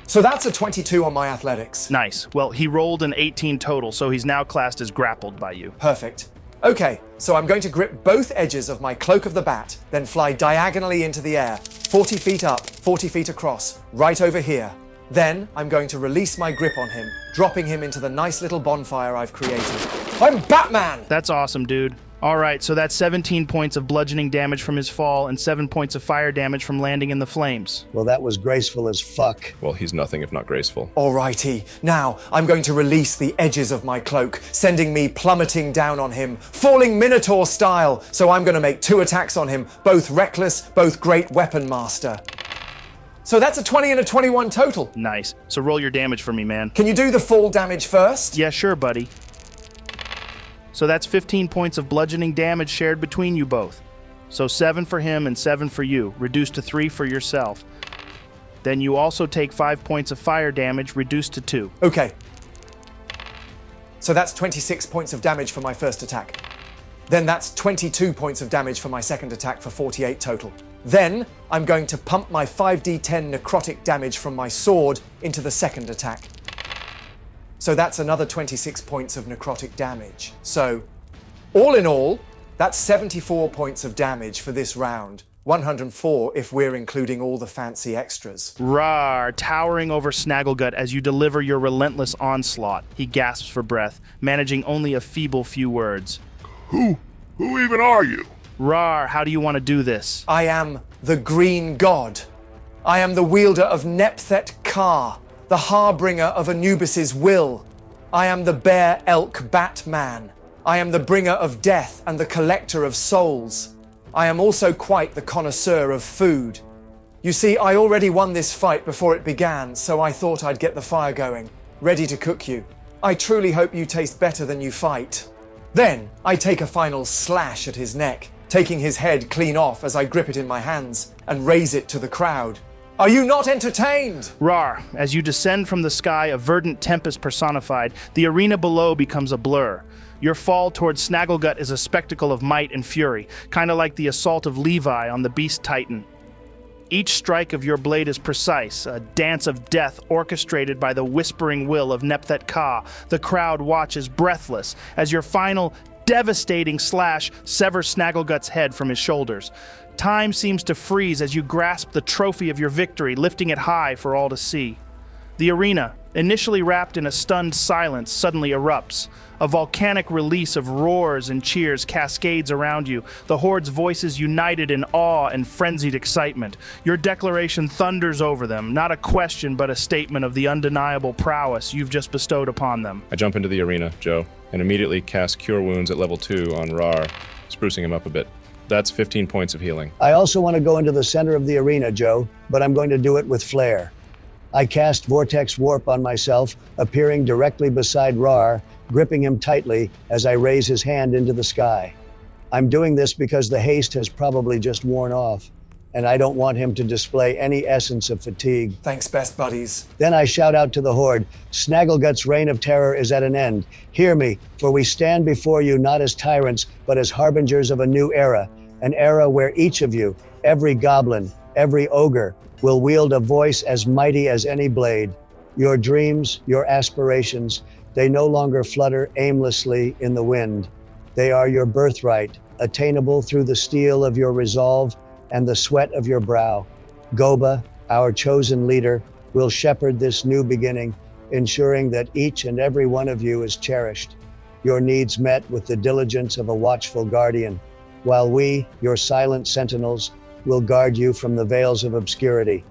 So that's a 22 on my athletics. Nice. Well, he rolled an 18 total, so he's now classed as grappled by you. Perfect. Okay, so I'm going to grip both edges of my cloak of the bat, then fly diagonally into the air, 40 feet up, 40 feet across, right over here. Then I'm going to release my grip on him, dropping him into the nice little bonfire I've created. I'm Batman! That's awesome, dude. All right, so that's 17 points of bludgeoning damage from his fall and 7 points of fire damage from landing in the flames. Well, that was graceful as fuck. Well, he's nothing if not graceful. Alrighty, now I'm going to release the edges of my cloak, sending me plummeting down on him, falling Minotaur style. So I'm going to make two attacks on him, both reckless, both great weapon master. So that's a 20 and a 21 total. Nice. So roll your damage for me, man. Can you do the fall damage first? Yeah, sure, buddy. So that's 15 points of bludgeoning damage shared between you both. So 7 for him and 7 for you, reduced to 3 for yourself. Then you also take 5 points of fire damage, reduced to 2. Okay. So that's 26 points of damage for my first attack. Then that's 22 points of damage for my second attack for 48 total. Then I'm going to pump my 5d10 necrotic damage from my sword into the second attack. So that's another 26 points of necrotic damage. So, all in all, that's 74 points of damage for this round. 104 if we're including all the fancy extras. Raarh, towering over Snagglegut as you deliver your relentless onslaught. He gasps for breath, managing only a feeble few words. Who, who even are you? Raarh, how do you want to do this? I am the Green God. I am the wielder of Nepthet Ka, the harbinger of Anubis's will. I am the bear elk Batman. I am the bringer of death and the collector of souls. I am also quite the connoisseur of food. You see, I already won this fight before it began, so I thought I'd get the fire going, ready to cook you. I truly hope you taste better than you fight. Then I take a final slash at his neck, taking his head clean off as I grip it in my hands and raise it to the crowd. Are you not entertained? Raarh, as you descend from the sky, a verdant tempest personified, the arena below becomes a blur. Your fall towards Snagglegut is a spectacle of might and fury, kind of like the assault of Levi on the Beast Titan. Each strike of your blade is precise, a dance of death orchestrated by the whispering will of Nepthet Ka. The crowd watches breathless as your final devastating slash severs Snagglegut's head from his shoulders. Time seems to freeze as you grasp the trophy of your victory, lifting it high for all to see. The arena, initially wrapped in a stunned silence, suddenly erupts. A volcanic release of roars and cheers cascades around you, the horde's voices united in awe and frenzied excitement. Your declaration thunders over them, not a question but a statement of the undeniable prowess you've just bestowed upon them. I jump into the arena, Joe, and immediately cast Cure Wounds at level 2 on Raarh, sprucing him up a bit. That's 15 points of healing. I also want to go into the center of the arena, Joe, but I'm going to do it with flair. I cast Vortex Warp on myself, appearing directly beside Raarh, gripping him tightly as I raise his hand into the sky. I'm doing this because the haste has probably just worn off, and I don't want him to display any essence of fatigue. Thanks, best buddies. Then I shout out to the horde Snagglegut's reign of terror is at an end. Hear me, for we stand before you not as tyrants, but as harbingers of a new era, an era where each of you, every goblin, every ogre, will wield a voice as mighty as any blade. Your dreams, your aspirations, they no longer flutter aimlessly in the wind. They are your birthright, attainable through the steel of your resolve and the sweat of your brow. Goba, our chosen leader, will shepherd this new beginning, ensuring that each and every one of you is cherished, your needs met with the diligence of a watchful guardian, while we, your silent sentinels, will guard you from the veils of obscurity.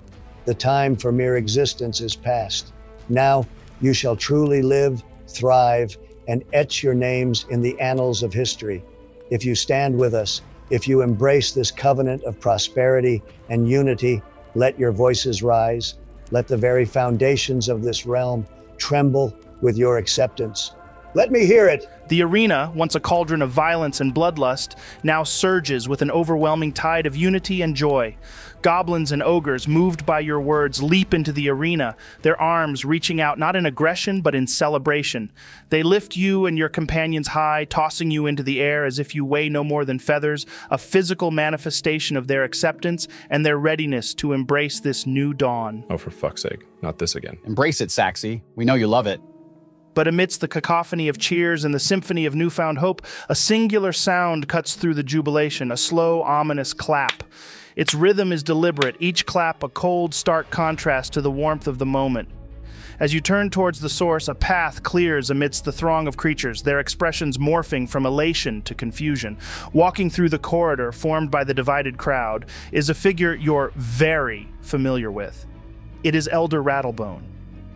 The time for mere existence is past. Now you shall truly live, thrive, and etch your names in the annals of history. If you stand with us, if you embrace this covenant of prosperity and unity, let your voices rise. Let the very foundations of this realm tremble with your acceptance. Let me hear it. The arena, once a cauldron of violence and bloodlust, now surges with an overwhelming tide of unity and joy. Goblins and ogres, moved by your words, leap into the arena, their arms reaching out not in aggression but in celebration. They lift you and your companions high, tossing you into the air as if you weigh no more than feathers, a physical manifestation of their acceptance and their readiness to embrace this new dawn. Oh, for fuck's sake, not this again. Embrace it, Saxy. We know you love it. But amidst the cacophony of cheers and the symphony of newfound hope, a singular sound cuts through the jubilation, a slow, ominous clap. Its rhythm is deliberate, each clap a cold, stark contrast to the warmth of the moment. As you turn towards the source, a path clears amidst the throng of creatures, their expressions morphing from elation to confusion. Walking through the corridor formed by the divided crowd is a figure you're very familiar with. It is Elder Rattlebone,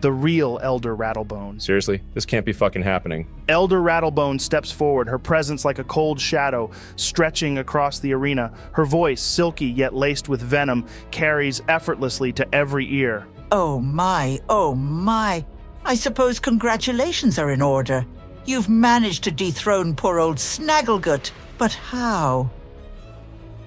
the real Elder Rattlebone. Seriously, this can't be fucking happening. Elder Rattlebone steps forward, her presence like a cold shadow stretching across the arena. Her voice, silky yet laced with venom, carries effortlessly to every ear. Oh my, oh my. I suppose congratulations are in order. You've managed to dethrone poor old Snagglegut, but how?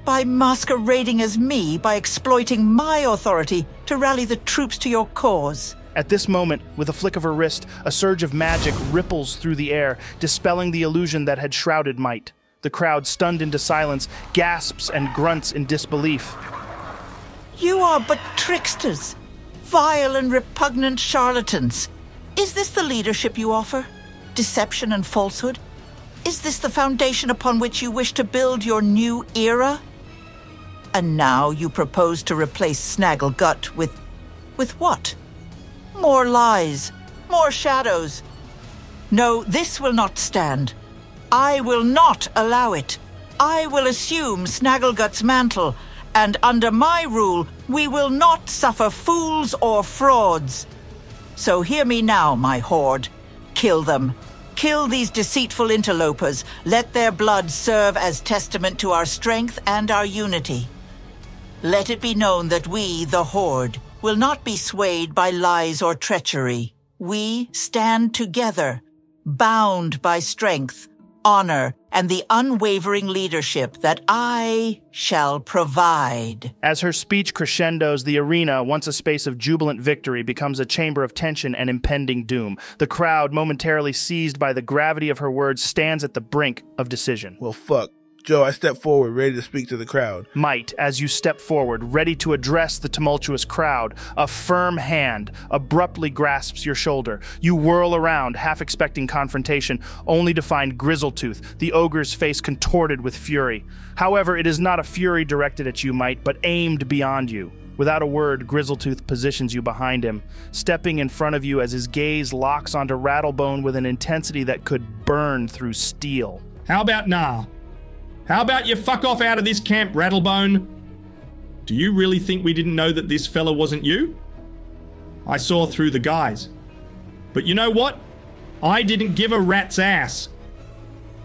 By masquerading as me, by exploiting my authority to rally the troops to your cause. At this moment, with a flick of her wrist, a surge of magic ripples through the air, dispelling the illusion that had shrouded Might. The crowd, stunned into silence, gasps and grunts in disbelief. You are but tricksters, vile and repugnant charlatans. Is this the leadership you offer? Deception and falsehood? Is this the foundation upon which you wish to build your new era? And now you propose to replace Snagglegut with. with what? More lies, more shadows. No, this will not stand. I will not allow it. I will assume Snagglegut's mantle, and under my rule, we will not suffer fools or frauds. So hear me now, my horde. Kill them. Kill these deceitful interlopers. Let their blood serve as testament to our strength and our unity. Let it be known that we, the horde, will not be swayed by lies or treachery. We stand together, bound by strength, honor, and the unwavering leadership that I shall provide. As her speech crescendos, the arena, once a space of jubilant victory, becomes a chamber of tension and impending doom. The crowd, momentarily seized by the gravity of her words, stands at the brink of decision. Well, fuck. Joe, I step forward, ready to speak to the crowd. Might, as you step forward, ready to address the tumultuous crowd, a firm hand abruptly grasps your shoulder. You whirl around, half expecting confrontation, only to find Grizzletooth, the ogre's face contorted with fury. However, it is not a fury directed at you, Might, but aimed beyond you. Without a word, Grizzletooth positions you behind him, stepping in front of you as his gaze locks onto Rattlebone with an intensity that could burn through steel. How about nah? How about you fuck off out of this camp, Rattlebone? Do you really think we didn't know that this fella wasn't you? I saw through the guise. But you know what? I didn't give a rat's ass.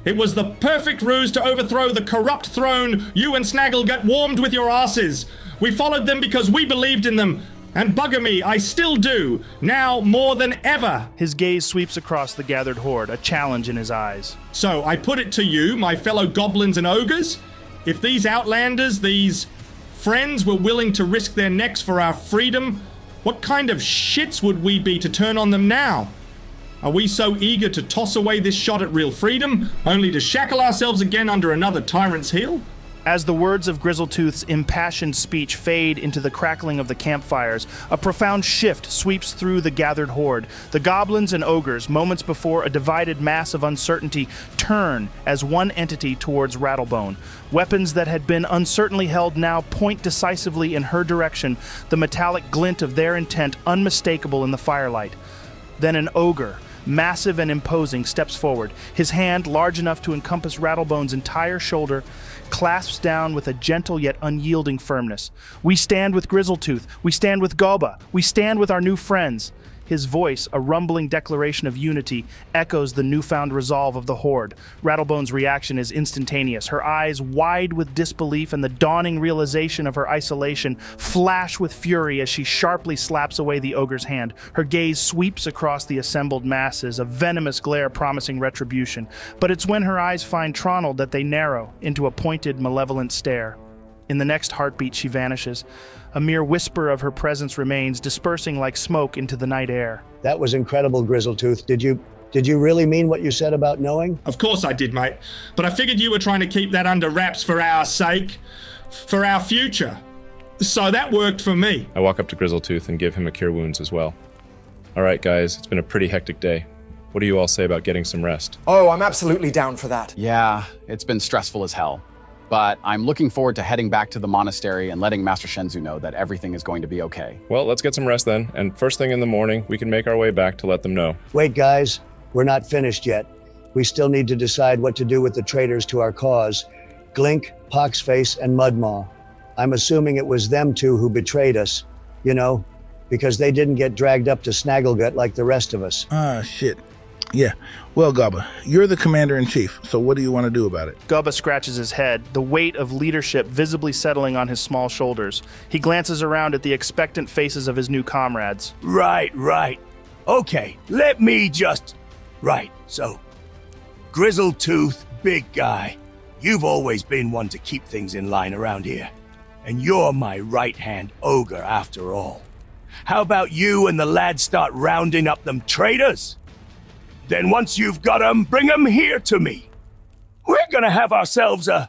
It was the perfect ruse to overthrow the corrupt throne you and Snagglegut warmed with your asses. We followed them because we believed in them, and bugger me, I still do, now more than ever. His gaze sweeps across the gathered horde, a challenge in his eyes. So I put it to you, my fellow goblins and ogres, if these outlanders, these friends, were willing to risk their necks for our freedom, what kind of shits would we be to turn on them now? Are we so eager to toss away this shot at real freedom, only to shackle ourselves again under another tyrant's heel? As the words of Grizzletooth's impassioned speech fade into the crackling of the campfires, a profound shift sweeps through the gathered horde. The goblins and ogres, moments before a divided mass of uncertainty, turn as one entity towards Rattlebone. Weapons that had been uncertainly held now point decisively in her direction, the metallic glint of their intent unmistakable in the firelight. Then an ogre, massive and imposing, steps forward, his hand large enough to encompass Rattlebone's entire shoulder clasps down with a gentle yet unyielding firmness. We stand with Grizzletooth. We stand with Goba. We stand with our new friends. His voice, a rumbling declaration of unity, echoes the newfound resolve of the Horde. Rattlebone's reaction is instantaneous. Her eyes, wide with disbelief and the dawning realization of her isolation, flash with fury as she sharply slaps away the ogre's hand. Her gaze sweeps across the assembled masses, a venomous glare promising retribution. But it's when her eyes find Tronald that they narrow into a pointed, malevolent stare. In the next heartbeat, she vanishes. A mere whisper of her presence remains, dispersing like smoke into the night air. That was incredible, Grizzletooth. Did you did you really mean what you said about knowing? Of course I did, mate. But I figured you were trying to keep that under wraps for our sake, for our future. So that worked for me. I walk up to Grizzletooth and give him a cure wounds as well. All right, guys, it's been a pretty hectic day. What do you all say about getting some rest? Oh, I'm absolutely down for that. Yeah, it's been stressful as hell. But I'm looking forward to heading back to the monastery and letting Master Shenzu know that everything is going to be okay. Well, let's get some rest then, and first thing in the morning, we can make our way back to let them know. Wait, guys, we're not finished yet. We still need to decide what to do with the traitors to our cause Glink, Poxface, and Mudmaw. I'm assuming it was them two who betrayed us, you know, because they didn't get dragged up to Snagglegut like the rest of us. Ah, shit. Yeah. Well, Goba, you're the commander in chief, so what do you want to do about it? Goba scratches his head, the weight of leadership visibly settling on his small shoulders. He glances around at the expectant faces of his new comrades. Right, right. Okay, let me just. Right, so. Grizzletooth, big guy. You've always been one to keep things in line around here. And you're my right hand ogre after all. How about you and the lads start rounding up them traitors? Then once you've got 'em, bring 'em here to me. We're gonna have ourselves a.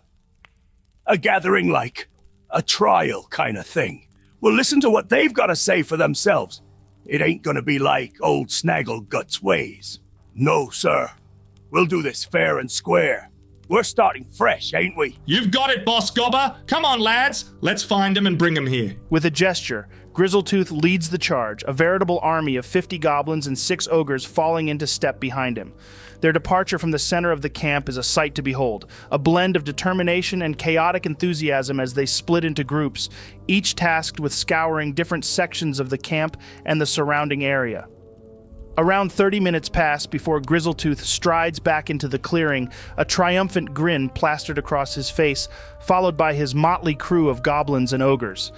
a gathering like. a trial kind of thing. We'll listen to what they've got to say for themselves. It ain't gonna be like old Snagglegut's ways. No, sir. We'll do this fair and square. We're starting fresh, ain't we? You've got it, Boss Goba. Come on, lads. Let's find him and bring him here. With a gesture, Grizzletooth leads the charge, a veritable army of 50 goblins and six ogres falling into step behind him. Their departure from the center of the camp is a sight to behold, a blend of determination and chaotic enthusiasm as they split into groups, each tasked with scouring different sections of the camp and the surrounding area. Around 30 minutes pass before Grizzletooth strides back into the clearing, a triumphant grin plastered across his face, followed by his motley crew of goblins and ogres.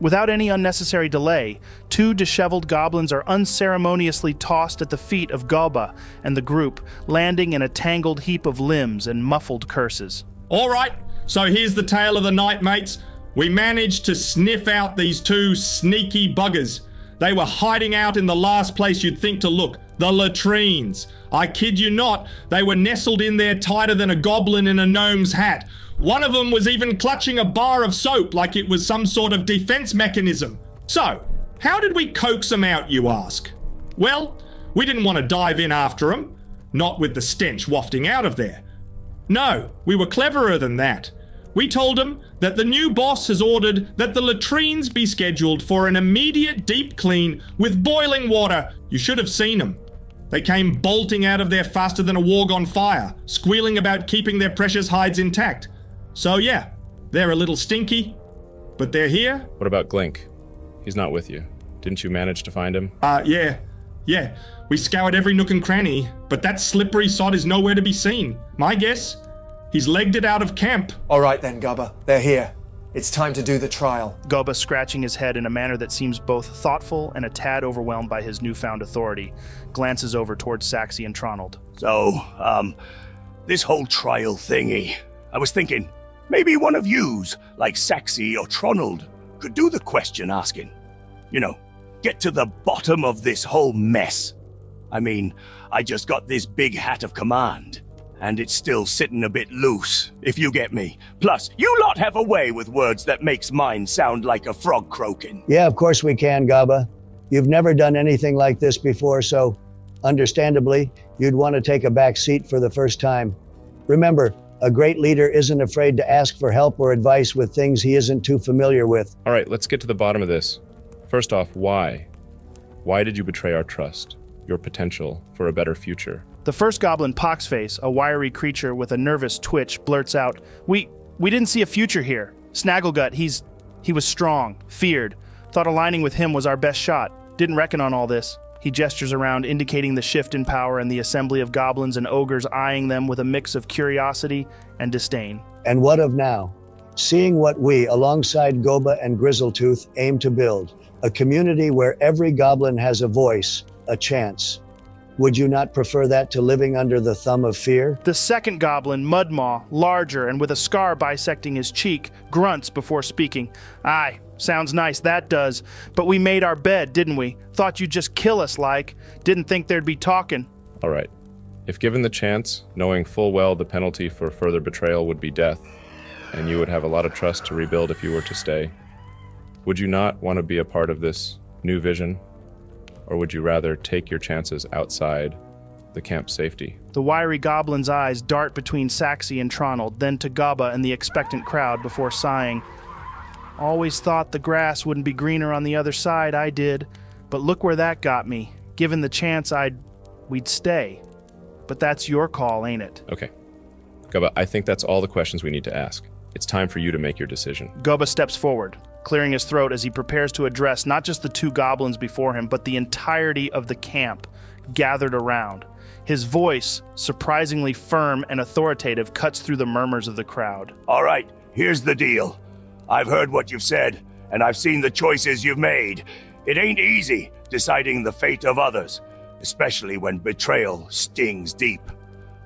Without any unnecessary delay, two disheveled goblins are unceremoniously tossed at the feet of Goba and the group, landing in a tangled heap of limbs and muffled curses. All right, so here's the tale of the night, mates. We managed to sniff out these two sneaky buggers. They were hiding out in the last place you'd think to look the latrines. I kid you not, they were nestled in there tighter than a goblin in a gnome's hat. One of them was even clutching a bar of soap like it was some sort of defense mechanism. So, how did we coax them out, you ask? Well, we didn't want to dive in after them, not with the stench wafting out of there. No, we were cleverer than that. We told him that the new boss has ordered that the latrines be scheduled for an immediate deep clean with boiling water. You should have seen them. They came bolting out of there faster than a warg on fire, squealing about keeping their precious hides intact. So, yeah, they're a little stinky, but they're here. What about Glink? He's not with you. Didn't you manage to find him? Uh, yeah, yeah. We scoured every nook and cranny, but that slippery sod is nowhere to be seen. My guess? He's legged it out of camp. All right then, Goba. They're here. It's time to do the trial. Goba scratching his head in a manner that seems both thoughtful and a tad overwhelmed by his newfound authority, glances over towards Saxy and Tronald. So, um, this whole trial thingy. I was thinking, maybe one of yous, like Saxy or Tronald, could do the question asking. You know, get to the bottom of this whole mess. I mean, I just got this big hat of command, and it's still sitting a bit loose, if you get me. Plus, you lot have a way with words that makes mine sound like a frog croaking. Yeah, of course we can, Goba. You've never done anything like this before, so understandably, you'd want to take a back seat for the first time. Remember, a great leader isn't afraid to ask for help or advice with things he isn't too familiar with. All right, let's get to the bottom of this. First off, why? Why did you betray our trust, your potential for a better future? The first goblin, Poxface, a wiry creature with a nervous twitch, blurts out, "We we didn't see a future here. Snagglegut, he's he was strong, feared. Thought aligning with him was our best shot. Didn't reckon on all this." He gestures around, indicating the shift in power and the assembly of goblins and ogres eyeing them with a mix of curiosity and disdain. And what of now? Seeing what we, alongside Goba and Grizzletooth, aim to build a community where every goblin has a voice, a chance. Would you not prefer that to living under the thumb of fear? The second goblin, Mudmaw, larger and with a scar bisecting his cheek, grunts before speaking. Aye, sounds nice, that does. But we made our bed, didn't we? Thought you'd just kill us like. Didn't think there'd be talking. All right. If given the chance, knowing full well the penalty for further betrayal would be death, and you would have a lot of trust to rebuild if you were to stay, would you not want to be a part of this new vision or would you rather take your chances outside the camp's safety? The wiry goblin's eyes dart between Saxy and Tronald, then to Goba and the expectant crowd before sighing. Always thought the grass wouldn't be greener on the other side, I did. But look where that got me. Given the chance, I'd. we'd stay. But that's your call, ain't it? Okay. Goba, I think that's all the questions we need to ask. It's time for you to make your decision. Goba steps forward, clearing his throat as he prepares to address not just the two goblins before him, but the entirety of the camp gathered around. His voice, surprisingly firm and authoritative, cuts through the murmurs of the crowd. All right, here's the deal. I've heard what you've said, and I've seen the choices you've made. It ain't easy deciding the fate of others, especially when betrayal stings deep.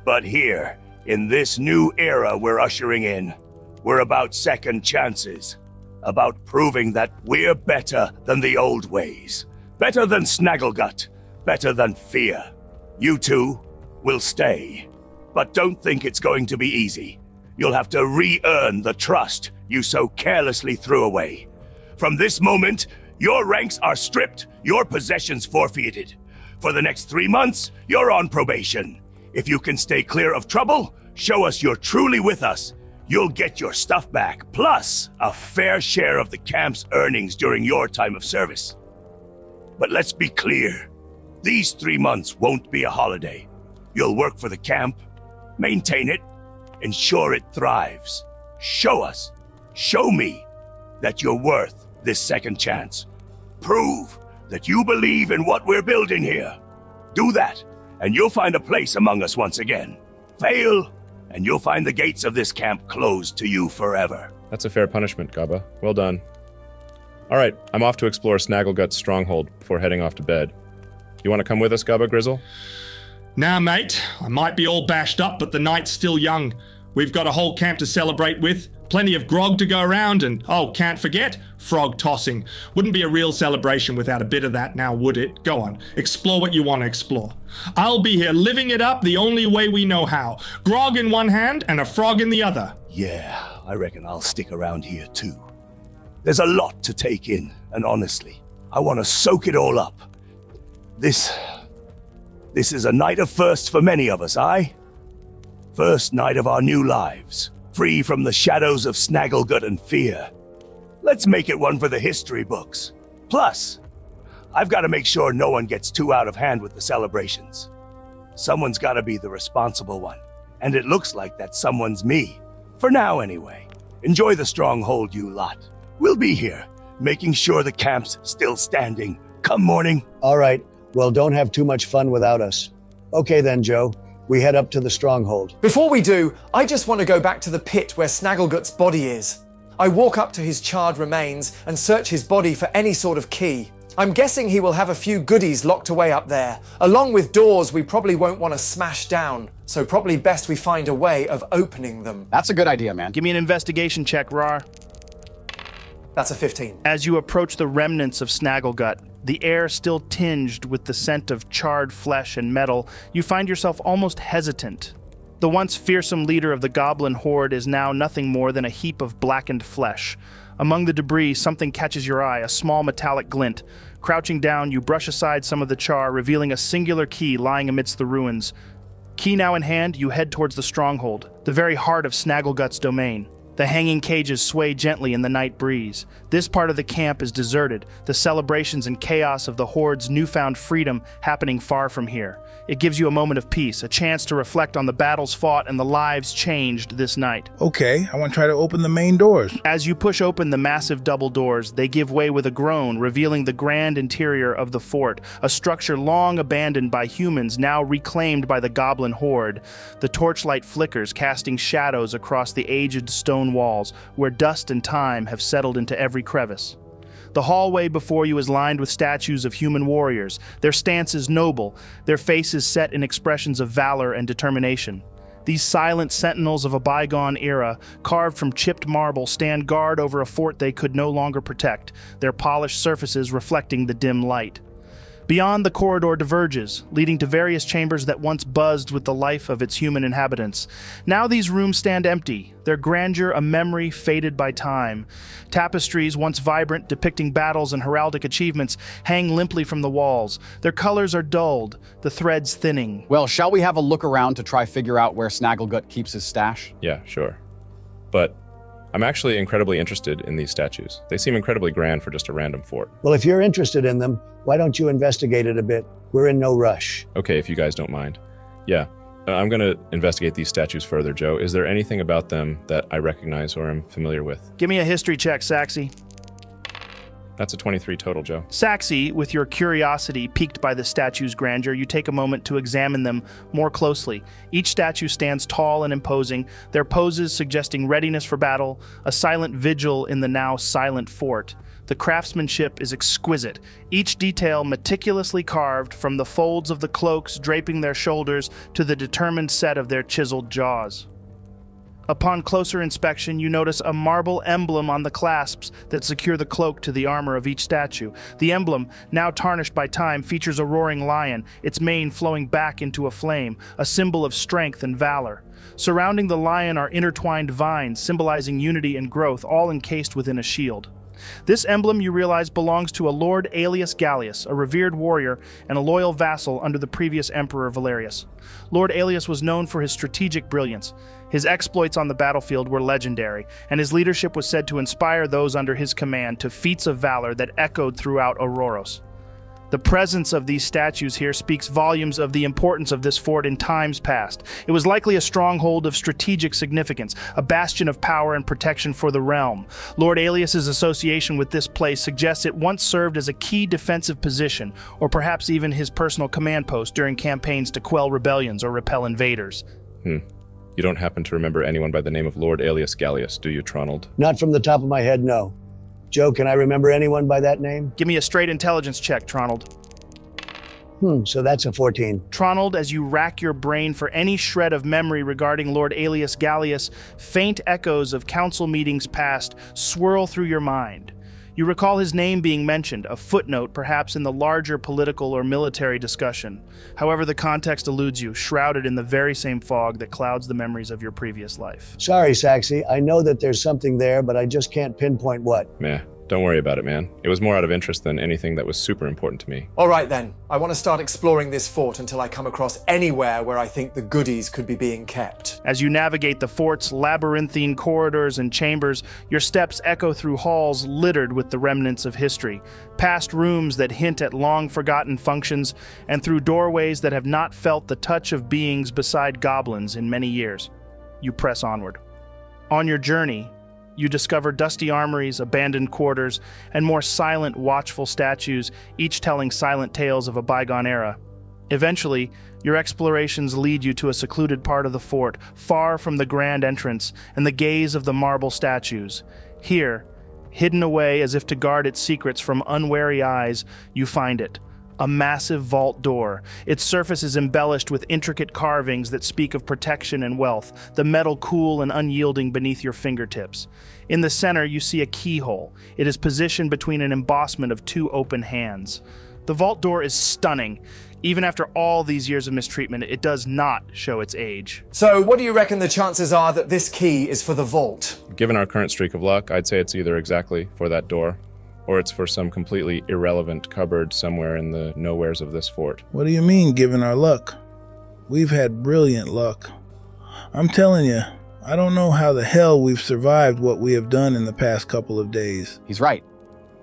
But here, in this new era we're ushering in, we're about second chances. About proving that we're better than the old ways. Better than Snagglegut. Better than fear. You two will stay. But don't think it's going to be easy. You'll have to re earn the trust you so carelessly threw away. From this moment, your ranks are stripped, your possessions forfeited. For the next three months, you're on probation. If you can stay clear of trouble, show us you're truly with us, you'll get your stuff back, plus a fair share of the camp's earnings during your time of service. But let's be clear these three months won't be a holiday. You'll work for the camp, maintain it, ensure it thrives. Show us, show me that you're worth this second chance. Prove that you believe in what we're building here. Do that, and you'll find a place among us once again. Fail, and you'll find the gates of this camp closed to you forever. That's a fair punishment, Goba. Well done. All right, I'm off to explore Snagglegut's stronghold before heading off to bed. You want to come with us, Goba Grizzle? Nah, mate. I might be all bashed up, but the night's still young. We've got a whole camp to celebrate with, plenty of grog to go around, and oh, can't forget, frog tossing. Wouldn't be a real celebration without a bit of that now, would it? Go on, explore what you want to explore. I'll be here living it up the only way we know how grog in one hand and a frog in the other. Yeah, I reckon I'll stick around here too. There's a lot to take in, and honestly, I want to soak it all up. This. This is a night of firsts for many of us, aye? First night of our new lives, free from the shadows of Snagglegut and fear. Let's make it one for the history books. Plus, I've got to make sure no one gets too out of hand with the celebrations. Someone's got to be the responsible one, and it looks like that someone's me. For now, anyway. Enjoy the stronghold, you lot. We'll be here, making sure the camp's still standing. Come morning. All right. Well, don't have too much fun without us. Okay then, Joe. We head up to the stronghold. Before we do, I just want to go back to the pit where Snagglegut's body is. I walk up to his charred remains and search his body for any sort of key. I'm guessing he will have a few goodies locked away up there, along with doors we probably won't want to smash down. So, probably best we find a way of opening them. That's a good idea, man. Give me an investigation check, Raarh. That's a 15. As you approach the remnants of Snagglegut, the air still tinged with the scent of charred flesh and metal, you find yourself almost hesitant. The once fearsome leader of the goblin horde is now nothing more than a heap of blackened flesh. Among the debris, something catches your eye, a small metallic glint. Crouching down, you brush aside some of the char, revealing a singular key lying amidst the ruins. Key now in hand, you head towards the stronghold, the very heart of Snagglegut's domain. The hanging cages sway gently in the night breeze. This part of the camp is deserted, the celebrations and chaos of the Horde's newfound freedom happening far from here. It gives you a moment of peace, a chance to reflect on the battles fought and the lives changed this night. Okay, I want to try to open the main doors. As you push open the massive double doors, they give way with a groan, revealing the grand interior of the fort, a structure long abandoned by humans, now reclaimed by the goblin horde. The torchlight flickers, casting shadows across the aged stone walls, where dust and time have settled into every crevice. The hallway before you is lined with statues of human warriors, their stances noble, their faces set in expressions of valor and determination. These silent sentinels of a bygone era, carved from chipped marble, stand guard over a fort they could no longer protect, their polished surfaces reflecting the dim light. Beyond, the corridor diverges, leading to various chambers that once buzzed with the life of its human inhabitants. Now these rooms stand empty, their grandeur a memory faded by time. Tapestries, once vibrant, depicting battles and heraldic achievements, hang limply from the walls. Their colors are dulled, the threads thinning. Well, shall we have a look around to try figure out where Snagglegut keeps his stash? Yeah, sure. But I'm actually incredibly interested in these statues. They seem incredibly grand for just a random fort. Well, if you're interested in them, why don't you investigate it a bit? We're in no rush. Okay, if you guys don't mind. Yeah, uh, I'm going to investigate these statues further, Joe. Is there anything about them that I recognize or am familiar with? Give me a history check, Saxy. That's a 23 total, Joe. Saxy, with your curiosity piqued by the statue's grandeur, you take a moment to examine them more closely. Each statue stands tall and imposing, their poses suggesting readiness for battle, a silent vigil in the now silent fort. The craftsmanship is exquisite, each detail meticulously carved from the folds of the cloaks draping their shoulders to the determined set of their chiseled jaws. Upon closer inspection, you notice a marble emblem on the clasps that secure the cloak to the armor of each statue. The emblem, now tarnished by time, features a roaring lion, its mane flowing back into a flame, a symbol of strength and valor. Surrounding the lion are intertwined vines, symbolizing unity and growth, all encased within a shield. This emblem, you realize, belongs to a Lord Aelius Gallius, a revered warrior and a loyal vassal under the previous Emperor Valerius. Lord Aelius was known for his strategic brilliance. His exploits on the battlefield were legendary, and his leadership was said to inspire those under his command to feats of valor that echoed throughout Auroros. The presence of these statues here speaks volumes of the importance of this fort in times past. It was likely a stronghold of strategic significance, a bastion of power and protection for the realm. Lord Aelius's association with this place suggests it once served as a key defensive position, or perhaps even his personal command post during campaigns to quell rebellions or repel invaders. Hmm. You don't happen to remember anyone by the name of Lord Aelius Gallius, do you, Tronald? Not from the top of my head, no. Joe, can I remember anyone by that name? Give me a straight intelligence check, Tronald. Hmm, so that's a 14. Tronald, as you rack your brain for any shred of memory regarding Lord Aelius Gallius, faint echoes of council meetings past swirl through your mind. You recall his name being mentioned, a footnote perhaps in the larger political or military discussion. However, the context eludes you, shrouded in the very same fog that clouds the memories of your previous life. Sorry, Saxy. I know that there's something there, but I just can't pinpoint what. Meh. Don't worry about it, man. It was more out of interest than anything that was super important to me. All right then, I want to start exploring this fort until I come across anywhere where I think the goodies could be being kept. As you navigate the fort's labyrinthine corridors and chambers, your steps echo through halls littered with the remnants of history, past rooms that hint at long forgotten functions, and through doorways that have not felt the touch of beings beside goblins in many years. You press onward. On your journey, you discover dusty armories, abandoned quarters, and more silent, watchful statues, each telling silent tales of a bygone era. Eventually, your explorations lead you to a secluded part of the fort, far from the grand entrance and the gaze of the marble statues. Here, hidden away as if to guard its secrets from unwary eyes, you find it a massive vault door. Its surface is embellished with intricate carvings that speak of protection and wealth, the metal cool and unyielding beneath your fingertips. In the center, you see a keyhole. It is positioned between an embossment of two open hands. The vault door is stunning. Even after all these years of mistreatment, it does not show its age. So, what do you reckon the chances are that this key is for the vault? Given our current streak of luck, I'd say it's either exactly for that door or it's for some completely irrelevant cupboard somewhere in the nowheres of this fort. What do you mean, given our luck? We've had brilliant luck. I'm telling you, I don't know how the hell we've survived what we have done in the past couple of days. He's right.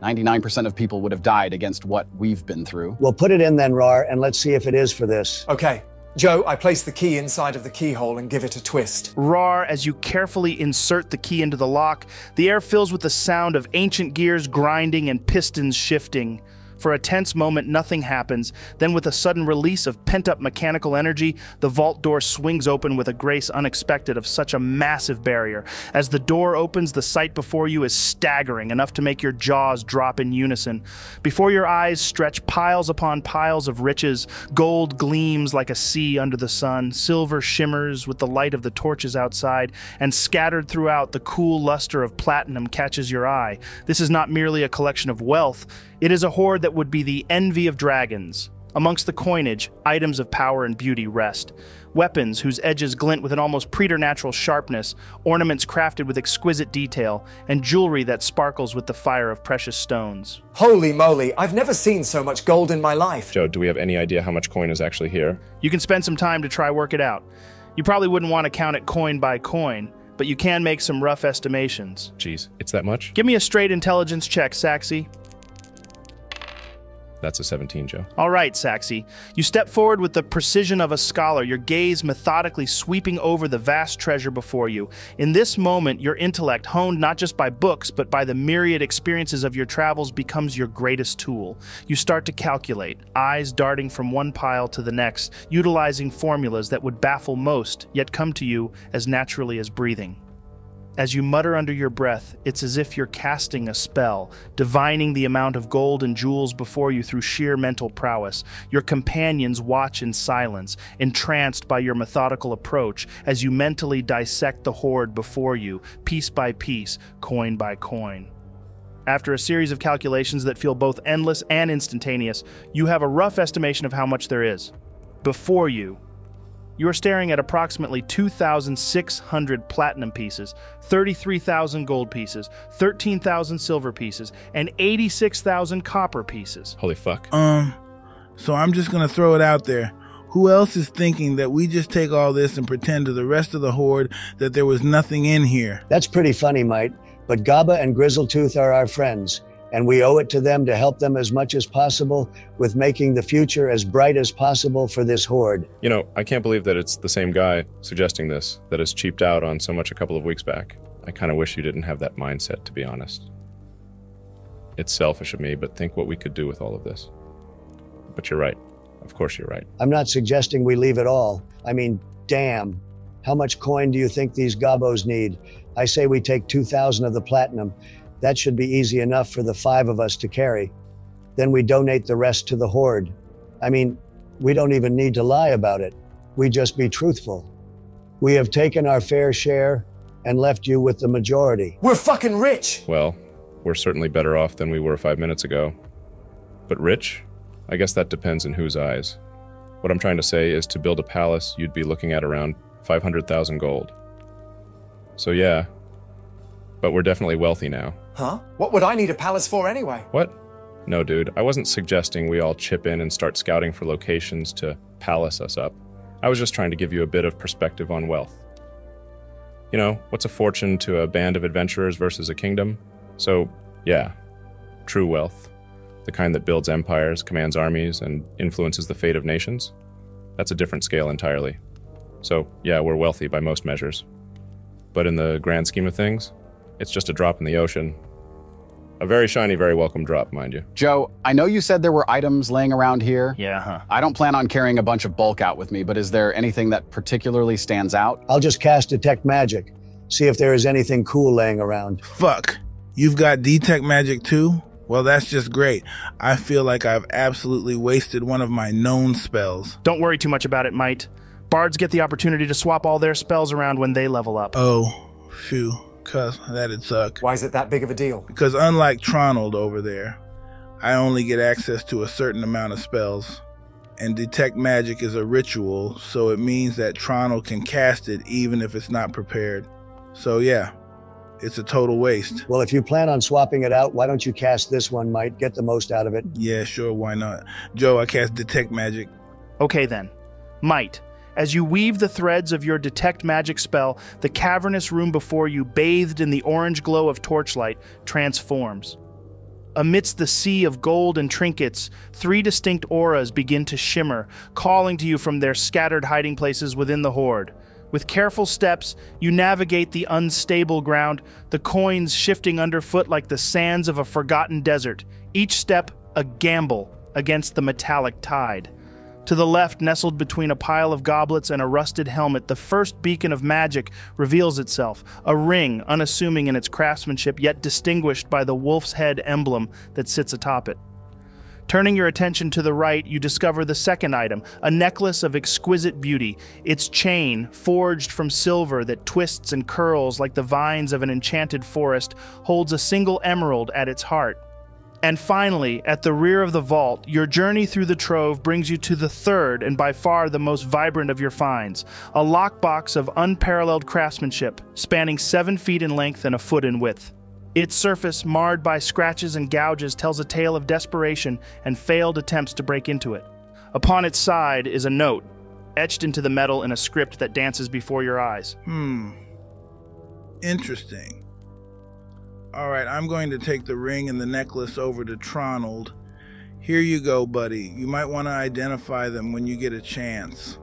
99% of people would have died against what we've been through. Well, put it in then, Raarh, and let's see if it is for this. Okay. Joe, I place the key inside of the keyhole and give it a twist. Raarh, as you carefully insert the key into the lock, the air fills with the sound of ancient gears grinding and pistons shifting. For a tense moment, nothing happens. Then, with a sudden release of pent up mechanical energy, the vault door swings open with a grace unexpected of such a massive barrier. As the door opens, the sight before you is staggering, enough to make your jaws drop in unison. Before your eyes stretch piles upon piles of riches. Gold gleams like a sea under the sun, silver shimmers with the light of the torches outside, and scattered throughout, the cool luster of platinum catches your eye. This is not merely a collection of wealth. It is a hoard that would be the envy of dragons. Amongst the coinage, items of power and beauty rest. Weapons whose edges glint with an almost preternatural sharpness, ornaments crafted with exquisite detail, and jewelry that sparkles with the fire of precious stones. Holy moly, I've never seen so much gold in my life. Joe, do we have any idea how much coin is actually here? You can spend some time to try work it out. You probably wouldn't want to count it coin by coin, but you can make some rough estimations. Jeez, it's that much? Give me a straight intelligence check, Saxy. That's a 17, Joe. All right, Saxy. You step forward with the precision of a scholar, your gaze methodically sweeping over the vast treasure before you. In this moment, your intellect, honed not just by books, but by the myriad experiences of your travels, becomes your greatest tool. You start to calculate, eyes darting from one pile to the next, utilizing formulas that would baffle most, yet come to you as naturally as breathing. As you mutter under your breath, it's as if you're casting a spell, divining the amount of gold and jewels before you through sheer mental prowess. Your companions watch in silence, entranced by your methodical approach as you mentally dissect the hoard before you, piece by piece, coin by coin. After a series of calculations that feel both endless and instantaneous, you have a rough estimation of how much there is. Before you, you are staring at approximately 2,600 platinum pieces, 33,000 gold pieces, 13,000 silver pieces, and 86,000 copper pieces. Holy fuck. Um, so I'm just gonna throw it out there. Who else is thinking that we just take all this and pretend to the rest of the horde that there was nothing in here? That's pretty funny, mate. But Goba and Grizzletooth are our friends, and we owe it to them to help them as much as possible with making the future as bright as possible for this horde. You know, I can't believe that it's the same guy suggesting this that has cheaped out on so much a couple of weeks back. I kind of wish you didn't have that mindset, to be honest. It's selfish of me, but think what we could do with all of this. But you're right. Of course, you're right. I'm not suggesting we leave it all. I mean, damn. How much coin do you think these gobos need? I say we take 2,000 of the platinum. That should be easy enough for the five of us to carry. Then we donate the rest to the horde. I mean, we don't even need to lie about it. We just be truthful. We have taken our fair share and left you with the majority. We're fucking rich! Well, we're certainly better off than we were five minutes ago. But rich? I guess that depends in whose eyes. What I'm trying to say is to build a palace, you'd be looking at around 500,000 gold. So yeah, but we're definitely wealthy now. Huh? What would I need a palace for anyway? What? No, dude, I wasn't suggesting we all chip in and start scouting for locations to palace us up. I was just trying to give you a bit of perspective on wealth. You know, what's a fortune to a band of adventurers versus a kingdom? So, yeah, true wealth. The kind that builds empires, commands armies, and influences the fate of nations. That's a different scale entirely. So, yeah, we're wealthy by most measures. But in the grand scheme of things, it's just a drop in the ocean. A very shiny, very welcome drop, mind you. Joe, I know you said there were items laying around here. Yeah, huh? I don't plan on carrying a bunch of bulk out with me, but is there anything that particularly stands out? I'll just cast Detect Magic, see if there is anything cool laying around. Fuck. You've got detect magic too? Well, that's just great. I feel like I've absolutely wasted one of my known spells. Don't worry too much about it, Might. Bards get the opportunity to swap all their spells around when they level up. Oh, phew. Cuz that'd suck. Why is it that big of a deal? Because unlike Tronald over there, I only get access to a certain amount of spells. And detect magic is a ritual, so it means that Tronald can cast it even if it's not prepared. So yeah, it's a total waste. Well, if you plan on swapping it out, why don't you cast this one, Might? Get the most out of it. Yeah, sure, why not? Joe, I cast detect magic. Okay then. Might, As you weave the threads of your detect magic spell, the cavernous room before you, bathed in the orange glow of torchlight, transforms. Amidst the sea of gold and trinkets, three distinct auras begin to shimmer, calling to you from their scattered hiding places within the hoard. With careful steps, you navigate the unstable ground, the coins shifting underfoot like the sands of a forgotten desert, each step a gamble against the metallic tide. To the left, nestled between a pile of goblets and a rusted helmet, the first beacon of magic reveals itself a ring, unassuming in its craftsmanship, yet distinguished by the wolf's head emblem that sits atop it. Turning your attention to the right, you discover the second item, a necklace of exquisite beauty. Its chain, forged from silver that twists and curls like the vines of an enchanted forest, holds a single emerald at its heart. And finally, at the rear of the vault, your journey through the trove brings you to the third and by far the most vibrant of your finds a lockbox of unparalleled craftsmanship, spanning seven feet in length and a foot in width. Its surface, marred by scratches and gouges, tells a tale of desperation and failed attempts to break into it. Upon its side is a note, etched into the metal in a script that dances before your eyes. Hmm. Interesting. All right, I'm going to take the ring and the necklace over to Tronald. Here you go, buddy. You might want to identify them when you get a chance.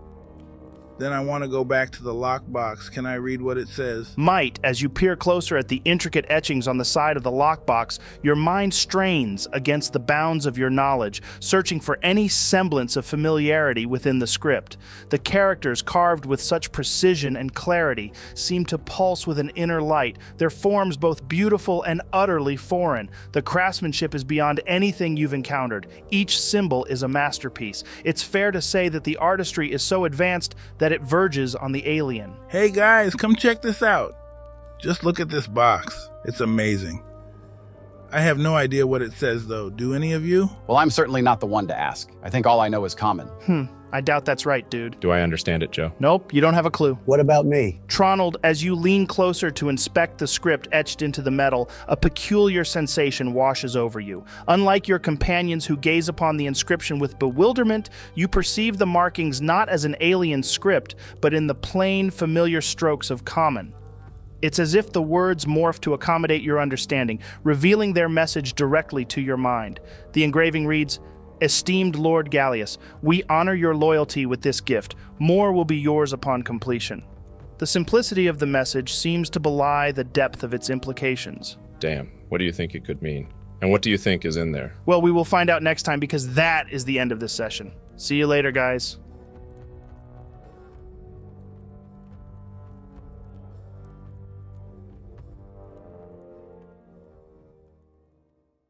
Then I want to go back to the lockbox. Can I read what it says? Might, as you peer closer at the intricate etchings on the side of the lockbox, your mind strains against the bounds of your knowledge, searching for any semblance of familiarity within the script. The characters, carved with such precision and clarity, seem to pulse with an inner light, their forms both beautiful and utterly foreign. The craftsmanship is beyond anything you've encountered. Each symbol is a masterpiece. It's fair to say that the artistry is so advanced that it verges on the alien. Hey guys, come check this out. Just look at this box. It's amazing. I have no idea what it says though. Do any of you? Well, I'm certainly not the one to ask. I think all I know is common. Hmm. I doubt that's right, dude. Do I understand it, Joe? Nope, you don't have a clue. What about me? Tronald, as you lean closer to inspect the script etched into the metal, a peculiar sensation washes over you. Unlike your companions who gaze upon the inscription with bewilderment, you perceive the markings not as an alien script, but in the plain, familiar strokes of common. It's as if the words morph to accommodate your understanding, revealing their message directly to your mind. The engraving reads, Esteemed Lord Gallius, we honor your loyalty with this gift. More will be yours upon completion. The simplicity of the message seems to belie the depth of its implications. Damn, what do you think it could mean? And what do you think is in there? Well, we will find out next time because that is the end of this session. See you later, guys.